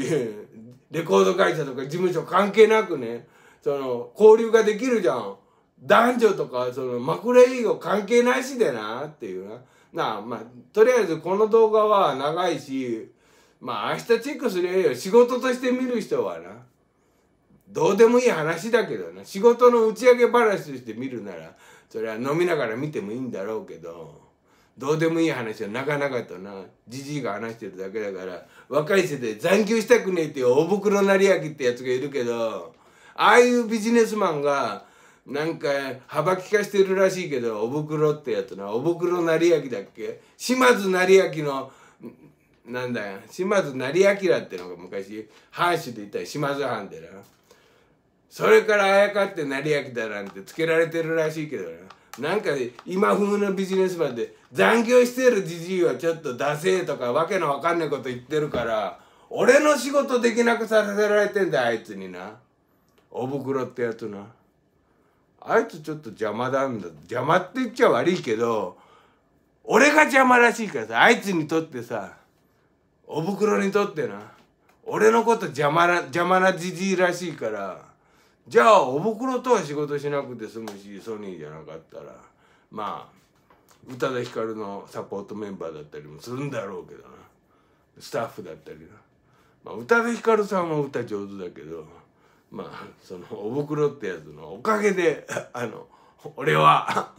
レコード会社とか事務所関係なくね。その交流ができるじゃん。男女とかその枕営業関係ないしでなっていうな。なあまあとりあえずこの動画は長いしまあ明日チェックすりゃいいよ。仕事として見る人はな。どうでもいい話だけどな。仕事の打ち上げ話として見るならそれは飲みながら見てもいいんだろうけどどうでもいい話はなかなかとな。じじいが話してるだけだから若い世代残業したくねえっていうおぶくろ成明ってやつがいるけどああいうビジネスマンがなんか幅利かしてるらしいけどおぶくろってやつな。おぶくろ成明だっけ？島津成明のなんだよ。島津成明ってのが昔藩主でいたよ島津藩でな。それからあやかって成明だなんてつけられてるらしいけどな。なんか今風のビジネスマンで残業してるじじいはちょっとダセえとかわけのわかんないこと言ってるから俺の仕事できなくさせられてんだあいつにな。おぶくろってやつな。あいつちょっと邪魔なんだ。邪魔って言っちゃ悪いけど俺が邪魔らしいからさあいつにとってさおぶくろにとってな俺のこと邪魔な邪魔なじじいらしいからじゃあおぶくろとは仕事しなくて済むしソニーじゃなかったらまあ宇多田ヒカルのサポートメンバーだったりもするんだろうけどなスタッフだったりな、まあ、宇多田ヒカルさんは歌上手だけどまあそのおぶくろってやつのおかげであの俺は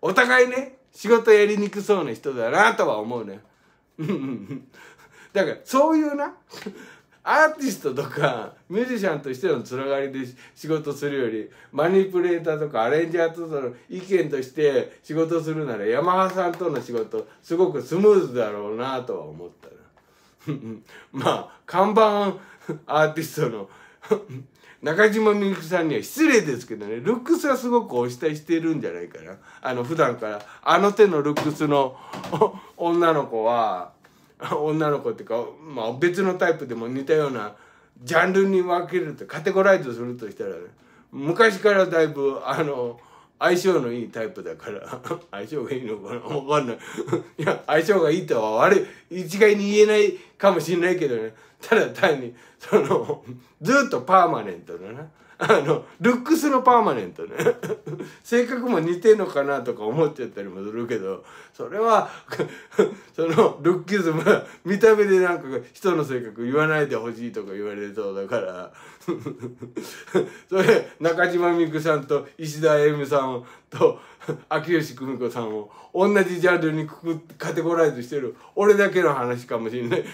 お互いね仕事やりにくそうな人だなとは思うね。だからそういうなアーティストとかミュージシャンとしてのつながりで仕事するよりマニプレーターとかアレンジャーとの意見として仕事するならヤマハさんとの仕事すごくスムーズだろうなとは思ったら まあ看板アーティストの。中島みゆきさんには失礼ですけどね。ルックスはすごくお慕いしてるんじゃないかな。あの普段から。あの手のルックスの 女の子は女の子っていうか、まあ、別のタイプでも似たようなジャンルに分けるとカテゴライズするとしたらね。昔からだいぶあの相性のいいタイプだから 相性がいいのかな？分かんない。いや相性がいいとは悪い。一概に言えないかもしれないけどね。ただ単にそのずっとパーマネントだな。あのルックスのパーマネントね。性格も似てんのかなとか思っちゃったりもするけどそれは そのルッキズム見た目でなんか人の性格言わないでほしいとか言われそうだから。それ中島みゆきさんと石田恵美さんと秋吉久美子さんを同じジャンルにカテゴライズしてる俺だけの話かもしれない。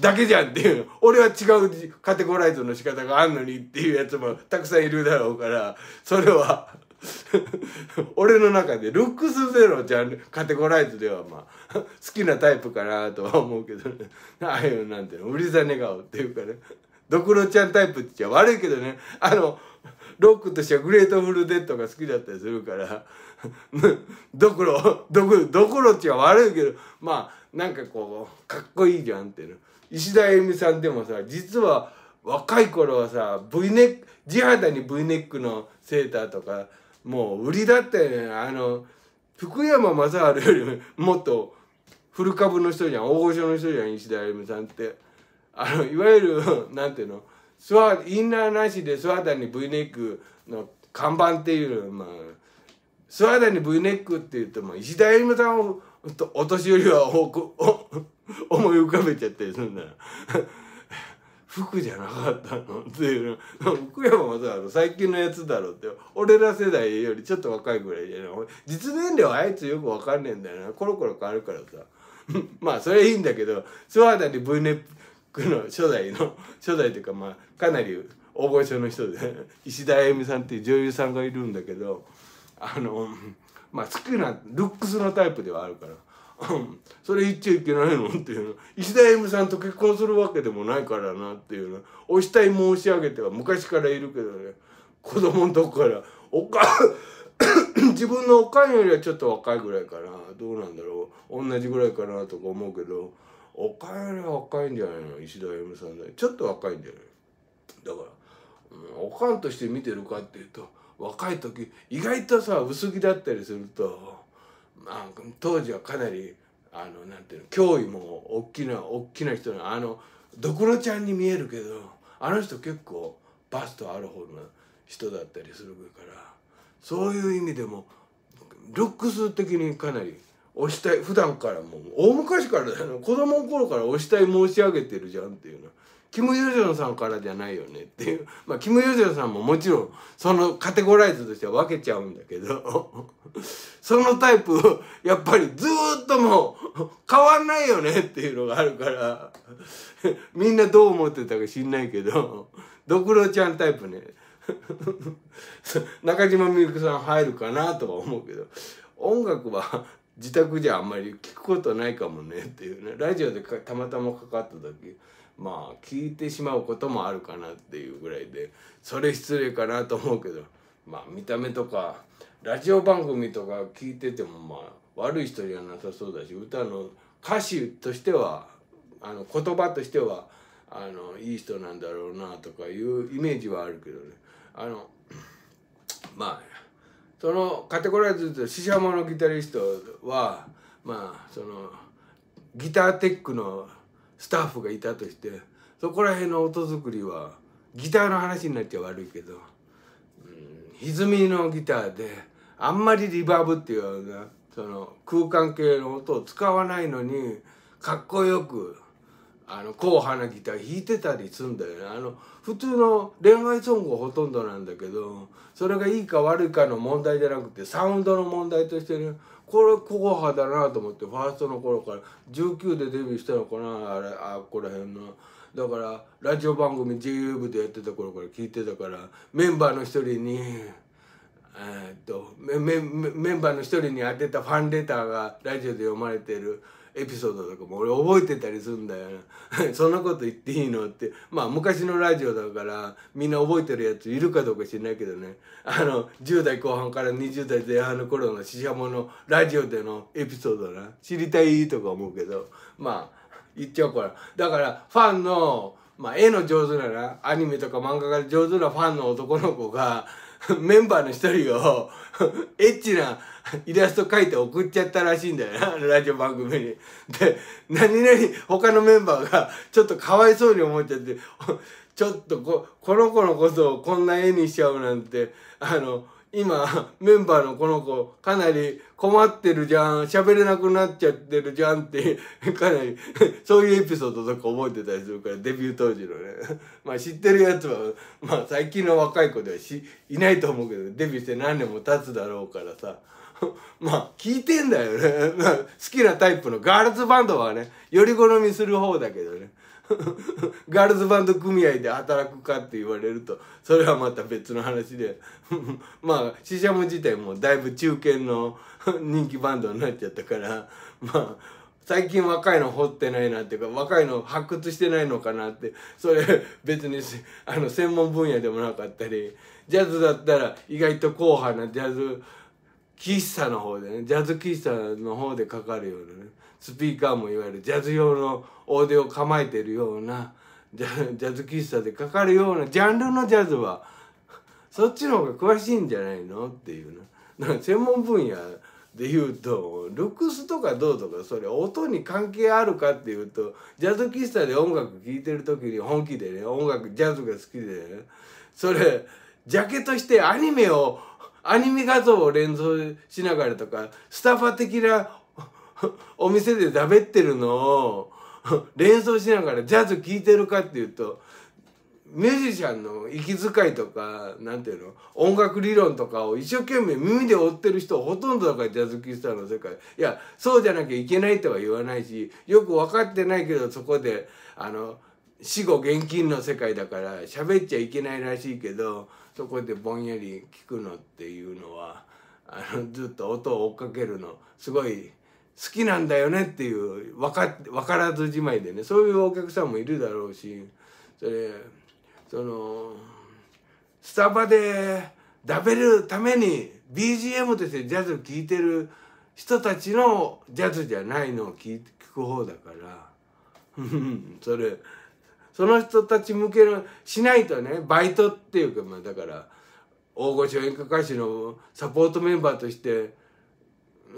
だけじゃんっていう。俺は違う。カテゴライズの仕方があんのにっていうやつもたくさんいるだろうからそれは 俺の中でルックスゼロジャンルカテゴライズではまあ好きなタイプかなとは思うけどね。ああいうなんていうの。売りざね顔っていうかね。ドクロちゃんタイプって言っちゃ悪いけどね。あのロックとしてはグレートフルデッドが好きだったりするから。ドクロドクドクロっちゃ悪いけど。まあなんかこうかっこいいじゃんっていう石田恵美さんでもさ実は若い頃はさ V ネック地肌に V ネックのセーターとかもう売りだったよね。あの福山雅治よりもっと古株の人じゃん。大御所の人じゃん石田歩美さんって。あのいわゆるなんていうの？スワインナーなしでスワダに V ネックの看板っていうまあスワダに V ネックって言っても石田歩美さんをお年寄りは多く思い浮かべちゃったりするんだよ。服じゃなかったのっていうの。福山もさ最近のやつだろうって。俺ら世代よりちょっと若いぐらいじゃない。実年齢はあいつよくわかんねえんだよな。コロコロ変わるからさ。まあそれはいいんだけど諏訪田に V ネックの初代の初代というかまあかなり大御所の人で石田あゆみさんっていう女優さんがいるんだけどあのまあ好きなルックスのタイプではあるから。それ言っちゃいけないのっていうの。石田恵美さんと結婚するわけでもないからなっていうの。お慕い申し上げては昔からいるけどね。子供のとこから。おか 自分のおかんよりはちょっと若いぐらいかな。どうなんだろう。同じぐらいかなとか思うけど。おかんよりは若いんじゃないの？石田恵美さんで。ちょっと若いんじゃない？だから、うん、おかんとして見てるかっていうと若い時意外とさ薄着だったりするとまあ当時はかなりあのなんていうの脅威も大きな大きな人のあのドクロちゃんに見えるけどあの人結構バストある方の人だったりするからそういう意味でもルックス的にかなり押したい普段からもう大昔からだよ子供の頃から押したい申し上げてるじゃんっていうの。キム・ヨジョンさんからじゃないよねっていう。まあキム・ヨジョンさんももちろんそのカテゴライズとしては分けちゃうんだけど。そのタイプやっぱりずっともう変わんないよねっていうのがあるから。みんなどう思ってたか知んないけど。ドクロちゃんタイプね。中島みゆきさん入るかなとは思うけど。音楽は自宅じゃあんまり聞くことないかもねっていうね。ラジオでたまたまかかった時。まあ聞いてしまうこともあるかなっていうぐらいでそれ失礼かなと思うけどまあ見た目とかラジオ番組とか聞いててもまあ悪い人にはなさそうだし歌の歌詞としてはあの言葉としてはあのいい人なんだろうなとかいうイメージはあるけどね。あのまあそのカテゴライズとシシャモのギタリストはまあそのギターテックのスタッフがいたとしてそこら辺の音作りはギターの話になっちゃ悪いけど、うん、歪みのギターであんまりリバーブっていうようなその空間系の音を使わないのにかっこよくあの硬派なギター弾いてたりするんだよね。あの普通の恋愛ソングほとんどなんだけどそれがいいか悪いかの問題じゃなくてサウンドの問題としてねこれ硬派だなと思ってファーストの頃から19でデビューしたのかなあれあこら辺の。だからラジオ番組 JU 部でやってた頃から聞いてたからメンバーの一人にえっとメメメンバーの一人に当てたファンレターがラジオで読まれてるエピソードとかも俺覚えてたりするんだよな。そんなこと言っていいのって。まあ昔のラジオだからみんな覚えてるやついるかどうか知らないけどね。あの10代後半から20代前半の頃のシシャモのラジオでのエピソードな。知りたいとか思うけど。まあ言っちゃうから。だからファンのまあ絵の上手ななアニメとか漫画が上手なファンの男の子がメンバーの一人をエッチな イラスト描いて送っちゃったらしいんだよな、ラジオ番組に。で、何々他のメンバーがちょっとかわいそうに思っちゃって、ちょっとこ、この子のことをこんな絵にしちゃうなんて、あの、今、メンバーのこの子、かなり困ってるじゃん、喋れなくなっちゃってるじゃんって、かなり、そういうエピソードとか覚えてたりするから、デビュー当時のね。まあ知ってるやつは、まあ最近の若い子ではし、いないと思うけど、デビューして何年も経つだろうからさ。まあ聞いてんだよね。好きなタイプのガールズバンドはね、より好みする方だけどね。ガールズバンド組合で働くかって言われるとそれはまた別の話でまあシシャモ自体もだいぶ中堅の人気バンドになっちゃったからまあ最近若いの掘ってないなっていうか若いの発掘してないのかなってそれ別にあの専門分野でもなかったりジャズだったら意外と硬派なジャズ喫茶の方でねジャズ喫茶の方でかかるようなねスピーカーもいわゆるジャズ用のオーディオ構えてるようなジャジャズ喫茶でかかるようなジャンルのジャズはそっちの方が詳しいんじゃないのっていうな。だか専門分野で言うとルックスとかどうとかそれ音に関係あるかっていうとジャズ喫茶で音楽聴いてる時に本気でね音楽ジャズが好きでねそれジャケとしてアニメをアニメ画像を連想しながらとかスタッフ的なお店でだべってるのを連想しながらジャズ聴いてるかっていうとミュージシャンの息遣いとかなんていうの音楽理論とかを一生懸命耳で追ってる人ほとんどだからジャズ喫茶の世界。いやそうじゃなきゃいけないとは言わないしよく分かってないけどそこであの死後現金の世界だから喋っちゃいけないらしいけどそこでぼんやり聞くのっていうのはあのずっと音を追っかけるのすごい好きなんだよねっていう分か分からずじまいでねそういうお客さんもいるだろうしそれそのスタバで食べるために BGM としてジャズ聴いてる人たちのジャズじゃないのを聞く方だから。それその人たち向けのしないとねバイトっていうかまあだから大御所演歌歌手のサポートメンバーとして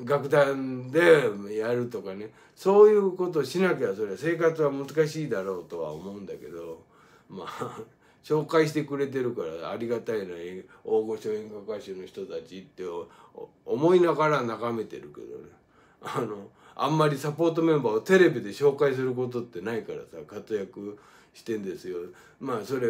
楽団でやるとかね。そういうことをしなきゃそれは生活は難しいだろうとは思うんだけどまあ紹介してくれてるからありがたいな大御所演歌歌手の人たちって思いながら眺めてるけどね。あのあんまりサポートメンバーをテレビで紹介することってないからさ活躍してんですよ。まあそれ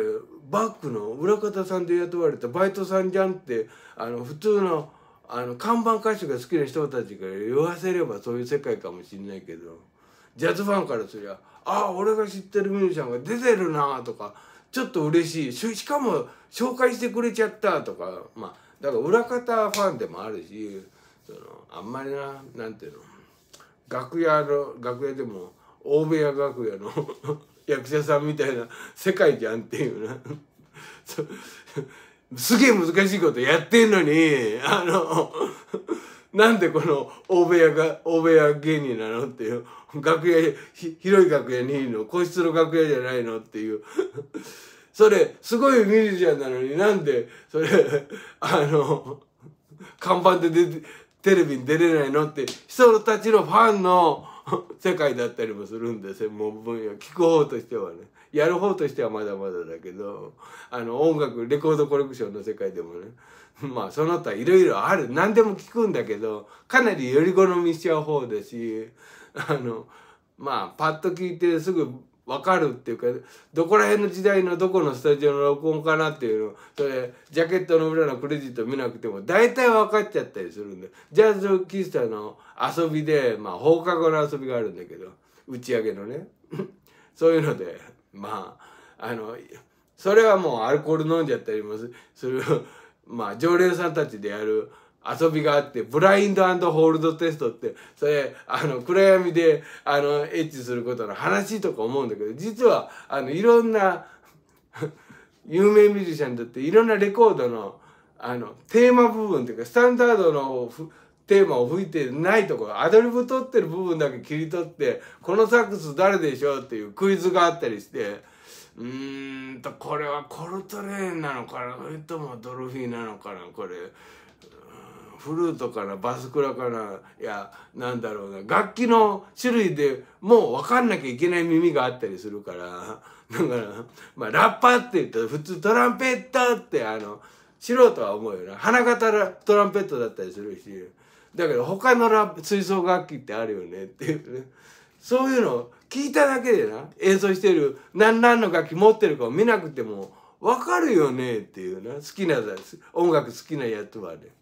バックの裏方さんで雇われたバイトさんじゃんってあの普通のあの看板歌手が好きな人たちから言わせればそういう世界かもしんないけどジャズファンからすりゃ「ああ俺が知ってるミュージシャンが出てるな」とかちょっと嬉しい。しかも紹介してくれちゃったとかまあだから裏方ファンでもあるしそのあんまりななんていうの。楽屋の楽屋でも大部屋楽屋の 役者さんみたいな世界じゃんっていうな。すげえ難しいことやってんのにあの なんでこの大部屋が大部屋芸人なのっていう楽屋広い楽屋にいるの？個室の楽屋じゃないのっていう。それすごいミュージシャンなのになんでそれあの看板で出てテレビに出れないのって人たちのファンの 世界だったりもするんで専門分野聞く方としてはね。やる方としてはまだまだだけどあの音楽レコードコレクションの世界でもね。まあその他いろいろある。何でも聞くんだけどかなりより好みしちゃう方だしあのまあパッと聞いてすぐ分かるっていうかどこら辺の時代のどこのスタジオの録音かなっていうのそれジャケットの裏のクレジット見なくても大体分かっちゃったりするんでジャズ喫茶の遊びでまあ放課後の遊びがあるんだけど打ち上げのね。そういうのでまああのそれはもうアルコール飲んじゃったりもする。まあ常連さんたちでやる遊びがあってブラインドホールドテストってそれあの暗闇であのエッチすることの話とか思うんだけど実はあのいろんな 有名ミュージシャンにとっていろんなレコードのあのテーマ部分っていうかスタンダードのテーマを吹いてないところアドリブ取ってる部分だけ切り取ってこのサックス誰でしょうっていうクイズがあったりしてうーんとこれはコルトレーンなのかなそれともドルフィーなのかなこれ。フルートかなバスクラかないやなんだろうな楽器の種類でもう分かんなきゃいけない耳があったりするからだからまあラッパーって言ったら普通トランペットってあの素人は思うよな。花形トランペットだったりするしだけど他のラ吹奏楽器ってあるよねっていうね。そういうのを聞いただけでな演奏してる何何の楽器持ってるかを見なくても分かるよねっていうな。好きな音楽好きなやつはね。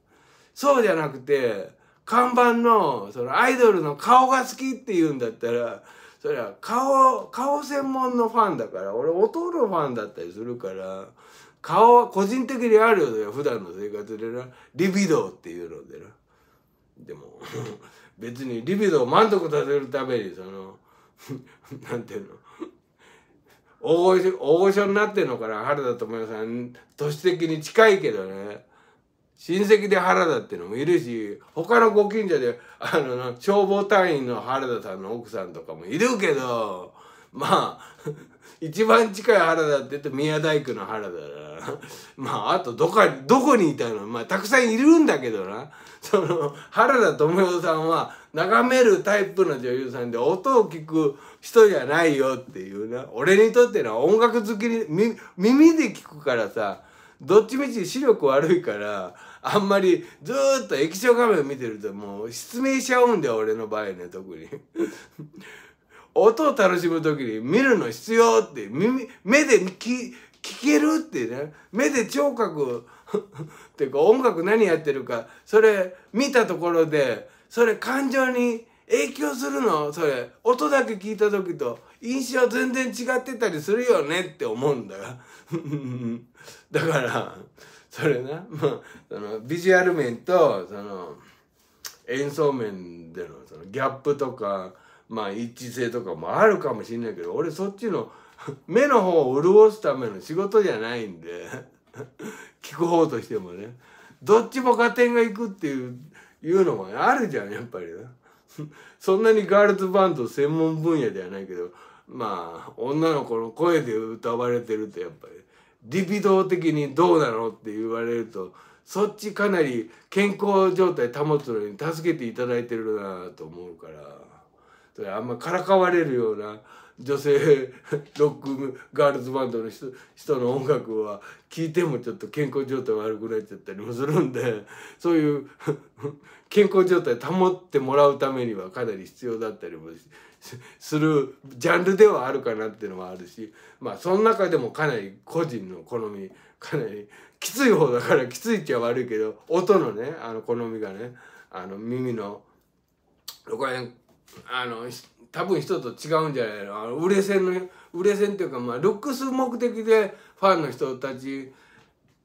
そうじゃなくて看板のそのアイドルの顔が好きって言うんだったらそれは顔顔専門のファンだから俺音のファンだったりするから顔は個人的にあるよ普段の生活でな。リビドーっていうのでな。でも 別にリビドーを満足させるためにその なんていうの。大御所大御所になってんのかな原田知世さん年的に近いけどね。親戚で原田ってのもいるし他のご近所であの消防隊員の原田さんの奥さんとかもいるけどまあ 一番近い原田って言うと宮大工の原田だな。まああとどこどこにいたの？まあたくさんいるんだけどな。その原田知世さんは眺めるタイプの女優さんで音を聞く人じゃないよっていうな。俺にとってのは音楽好きに耳で聞くからさどっちみち視力悪いからあんまりずっと液晶画面見てるともう失明しちゃうんだよ俺の場合ね特に。音を楽しむ時に見るの必要って目で聞けるってね。目で聴覚 っていうか音楽何やってるかそれ見たところでそれ感情に影響するの？それ音だけ聞いた時と印象全然違ってたりするよねって思うんだよ。だからそれな、まあ、そのビジュアル面とその演奏面でのそのギャップとかまあ一致性とかもあるかもしれないけど俺そっちの 目の方を潤すための仕事じゃないんで 聞く方としてもね。どっちも合点がいくっていういうのもあるじゃんやっぱりな。そんなにガールズバンド専門分野ではないけどまあ女の子の声で歌われてるとやっぱり。リピドー的にどうなのって言われるとそっちかなり健康状態保つのに助けていただいてるなと思うから。それあんまからかわれるような女性ロックガールズバンドの人人の音楽は聴いてもちょっと健康状態悪くなっちゃったりもするんで そういう 健康状態保ってもらうためにはかなり必要だったりもするジャンルではあるかなっていうのもあるしまあその中でもかなり個人の好みかなりきつい方だからきついっちゃ悪いけど音のねあの好みがねあの耳のこれあの多分人と違うんじゃないの？あの売れ線の売れ線っていうかまあルックス目的でファンの人たち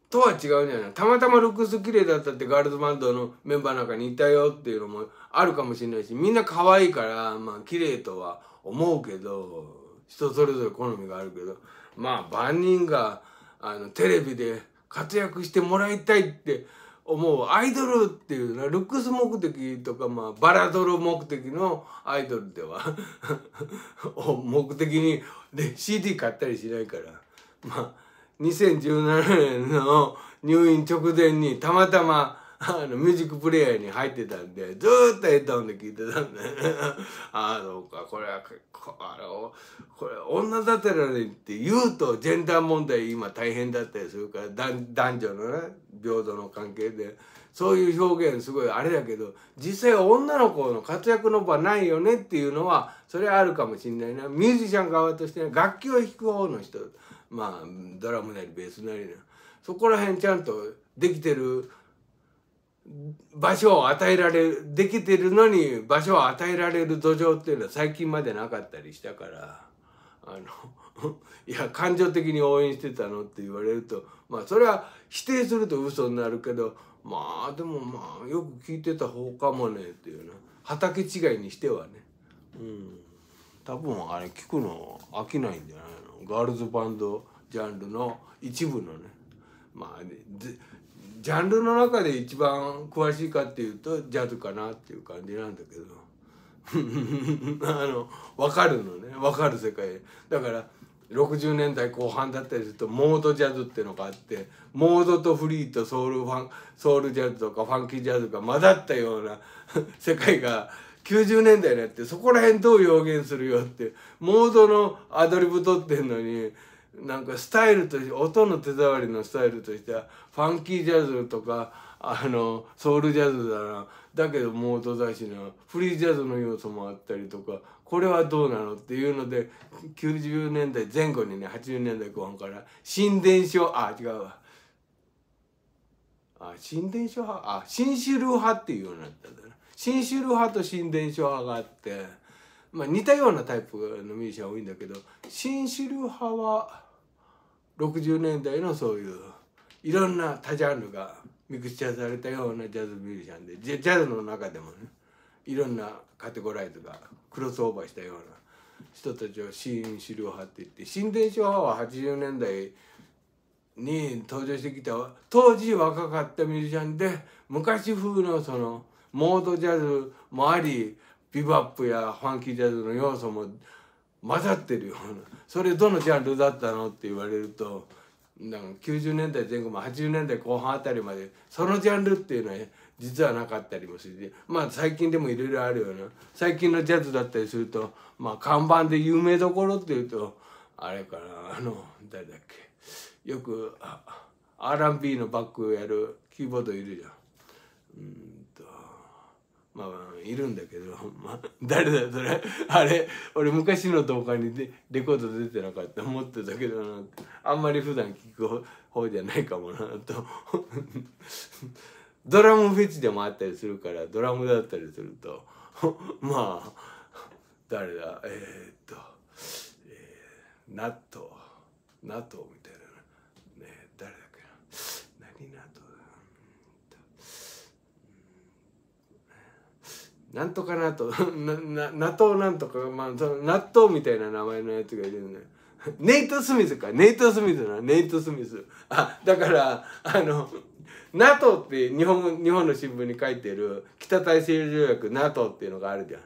とは違うんじゃない？たまたまルックス綺麗だったってガールズバンドのメンバーなんかにいたよっていうのもあるかもしれないしみんな可愛いからまあ綺麗とは思うけど人それぞれ好みがあるけどまあ万人があのテレビで活躍してもらいたいって思うアイドルっていうのはルックス目的とか、まあ、バラドル目的のアイドルでは 目的にで CD 買ったりしないからまあ2017年の入院直前にたまたまあのミュージックプレイヤーに入ってたんでずっとヘッドホンで聞いてたんで。ああそうか。これはこあのこれ女だてらにって言うとジェンダー問題今大変だったりするから男女のね平等の関係で。そういう表現すごいあれだけど実際女の子の活躍の場ないよねっていうのはそれあるかもしれないな。ミュージシャン側としてね楽器を弾く方の人まあドラムなりベースなりなそこら辺ちゃんとできてる場所を与えられるできてるのに場所を与えられる土壌っていうのは最近までなかったりしたからあの いや感情的に応援してたのって言われるとまあそれは否定すると嘘になるけどまあでもまあよく聞いてた方かもねっていうな畑違いにしてはね。うん。多分あれ聞くの飽きないんじゃないの？ガールズバンドジャンルの一部のね。まあねジャンルの中で一番詳しいかっていうとジャズかなっていう感じなんだけど。あの分かるのね。分かる世界。だから60年代後半だったりするとモードジャズっていうのがあってモードとフリーとソウルファンソウルジャズとかファンキージャズが混ざったような世界が90年代になってそこら辺どう表現するよってモードのアドリブ取ってんのになんかスタイルとして音の手触りのスタイルとしてはファンキージャズとかあのソウルジャズだな。だけどモードだしなフリージャズの要素もあったりとかこれはどうなのっていうので90年代前後にね80年代後半から新伝承あ違うわ。あ新伝承派？あ新主流派っていうようになったんだな。新主流派と新伝承派があってまあ似たようなタイプのミュージシャン多いんだけど新主流派は60年代のそういういろんな多ジャンルがミクスチャーされたようなジャズミュージシャンでジャズの中でもねいろんなカテゴライズがクロスオーバーしたような人たちを新主流派って言って新伝承派は80年代に登場してきた当時若かったミュージシャンで昔風のそのモードジャズもありビバップやファンキージャズの要素も混ざってるような。それどのジャンルだったのって言われるとなんか90年代前後も80年代後半あたりまでそのジャンルっていうのは実はなかったりもする。しまあ最近でもいろいろあるような。最近のジャズだったりするとまあ看板で有名どころっていうとあれかな。あの誰だっけ。よく R&B のバックをやるキーボードいるじゃん。うん。まあいるんだけど、まあ、誰だそれ。あれ俺昔の動画にでレコード出てなかった思ってたけどなあんまり普段聞く方じゃないかもなと。ドラムフェチでもあったりするからドラムだったりすると まあ誰だ？えー、っと、えー、ナット。ナットみたいなね誰だっけな何ナットなんとか納豆な な納豆なんとかまあその納豆みたいな名前のやつがいるんだよネイト・スミスか。ネイト・スミスな。ネイト・スミス。あだからあの NATO って日本日本の新聞に書いてる北大西洋条約 NATO っていうのがあるじゃん。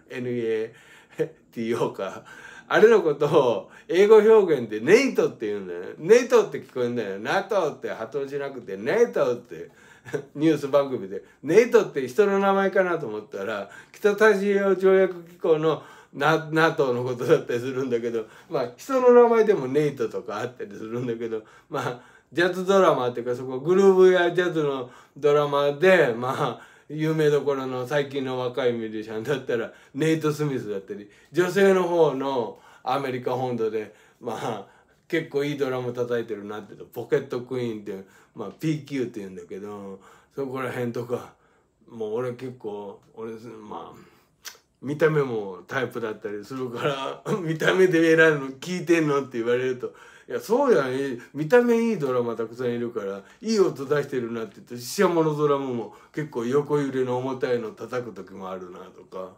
NATO か。あれのことを英語表現でネイトって言うんだよネイトって聞こえるんだよ NATO って発音しなくてネイトって ニュース番組で。ネイトって人の名前かなと思ったら北大西洋条約機構の NATO のことだったりするんだけどまあ人の名前でもネイトとかあったりするんだけどまあジャズドラマっていうかそこグルーブやジャズのドラマでまあ有名どころの最近の若いミュージシャンだったらネイト・スミスだったり女性の方のアメリカ本土でまあ結構いいドラム叩いてるなってポケットクイーンって、まあ、PQ って言うんだけどそこら辺とかもう俺結構俺まあ見た目もタイプだったりするから 見た目で選ぶの聞いてんのって言われるといやそうやん見た目いいドラマたくさんいるからいい音出してるなって言ってシシャモのドラムも結構横揺れの重たいの叩く時もあるなとか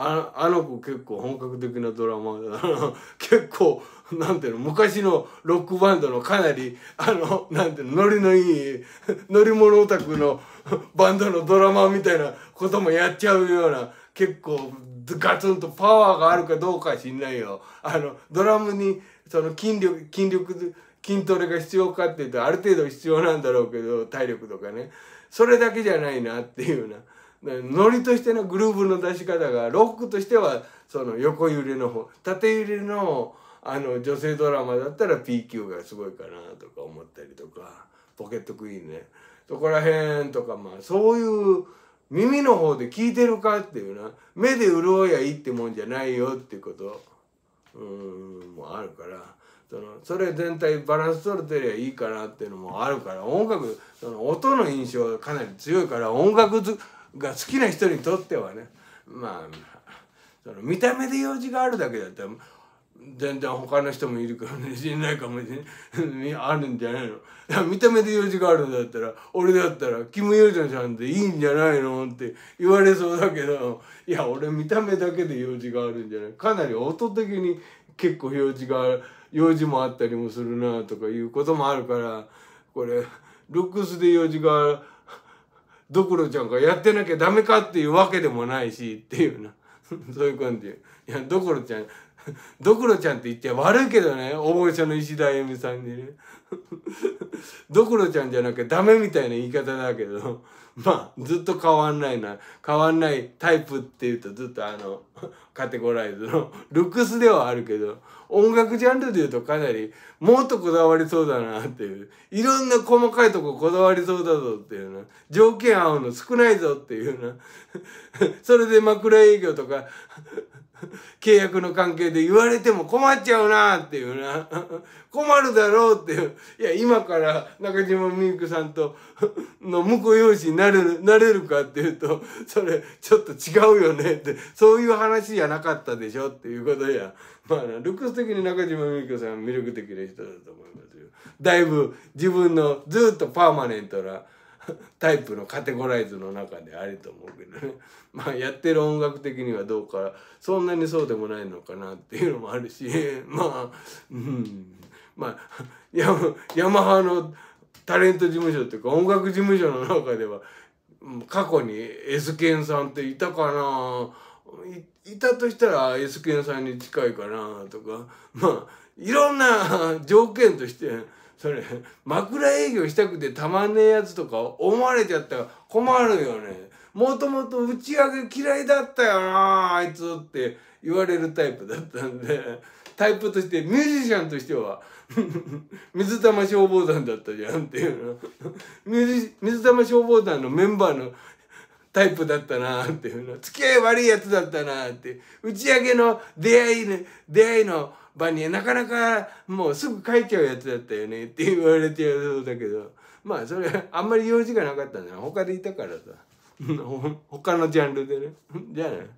ああの子結構本格的なドラマだな 結構なんていうの昔のロックバンドのかなりあのなんていうのノリのいい乗り物オタクの バンドのドラマみたいなこともやっちゃうような結構ガツンとパワーがあるかどうか知んないよ。あのドラムにその筋力筋力筋トレが必要かっていうとある程度必要なんだろうけど体力とかねそれだけじゃないなっていうような。ノリとしてのグルーブの出し方がロックとしてはその横揺れの方縦揺れのあの女性ドラマだったら PQ がすごいかなとか思ったりとかポケットクイーンね。そこら辺とかまあそういう耳の方で聞いてるかっていうな。目で潤いやいいってもんじゃないよっていうこと。うんもあるから。そのそれ全体バランス取れてりゃいいかなっていうのもあるから。音楽その音の印象がかなり強いから音楽が好きな人にとってはねまあその見た目で用事があるだけだったら全然他の人もいるか もしれないかもしれないあるんじゃないの？見た目で用事があるんだったら俺だったらキム・ヨジョンさんでいいんじゃないの？って言われそうだけどいや俺見た目だけで用事があるんじゃない。かなり音的に結構用事が用事もあったりもするなとかいうこともあるからこれルックスで用事があるドクロちゃんがやってなきゃダメかっていうわけでもないしっていうな。そういう感じ。いやドクロちゃん ドクロちゃんって言っちゃ悪いけどね大御所の石田あゆみさんにね。ドクロちゃんじゃなきゃダメみたいな言い方だけど まあずっと変わんないな。変わんないタイプっていうとずっとあのカテゴライズのルックスではあるけど音楽ジャンルでいうとかなりもっとこだわりそうだなっていう。いろんな細かいとここだわりそうだぞっていうな。条件合うの少ないぞっていうな。それで枕営業とか 契約の関係で言われても困っちゃうなっていうな。困るだろうっていう。いや今から中島みゆきさんと の婿養子になれるなれるかっていうとそれちょっと違うよねって。そういう話じゃなかったでしょっていうことや。まあルックス的に中島みゆきさんは魅力的な人だと思いますよ。だいぶ自分のずっとパーマネントな タイプのカテゴライズの中であると思うけどね。まあやってる音楽的にはどうかそんなにそうでもないのかなっていうのもあるし まあうん。まあヤヤマハのタレント事務所っていうか音楽事務所の中では過去に S ケンさんっていたかな。いいたとしたら S ケンさんに近いかなとか。まあいろんな条件としてそれ枕営業したくてたまんねえやつとか思われちゃったら困るよね。もともと打ち上げ嫌いだったよなあいつって言われるタイプだったんで。タイプとしてミュージシャンとしては 水玉消防団だったじゃんっていうの。水玉消防団のメンバーのタイプだったなっていうの。付き合い悪いやつだったなって。打ち上げの出会いね出会いの場になかなかもうすぐ書いちゃうやつだったよねって言われてるそうだけど。まあそれあんまり用事がなかったんだよ。他でいたからさ。他のジャンルでね。じゃあね。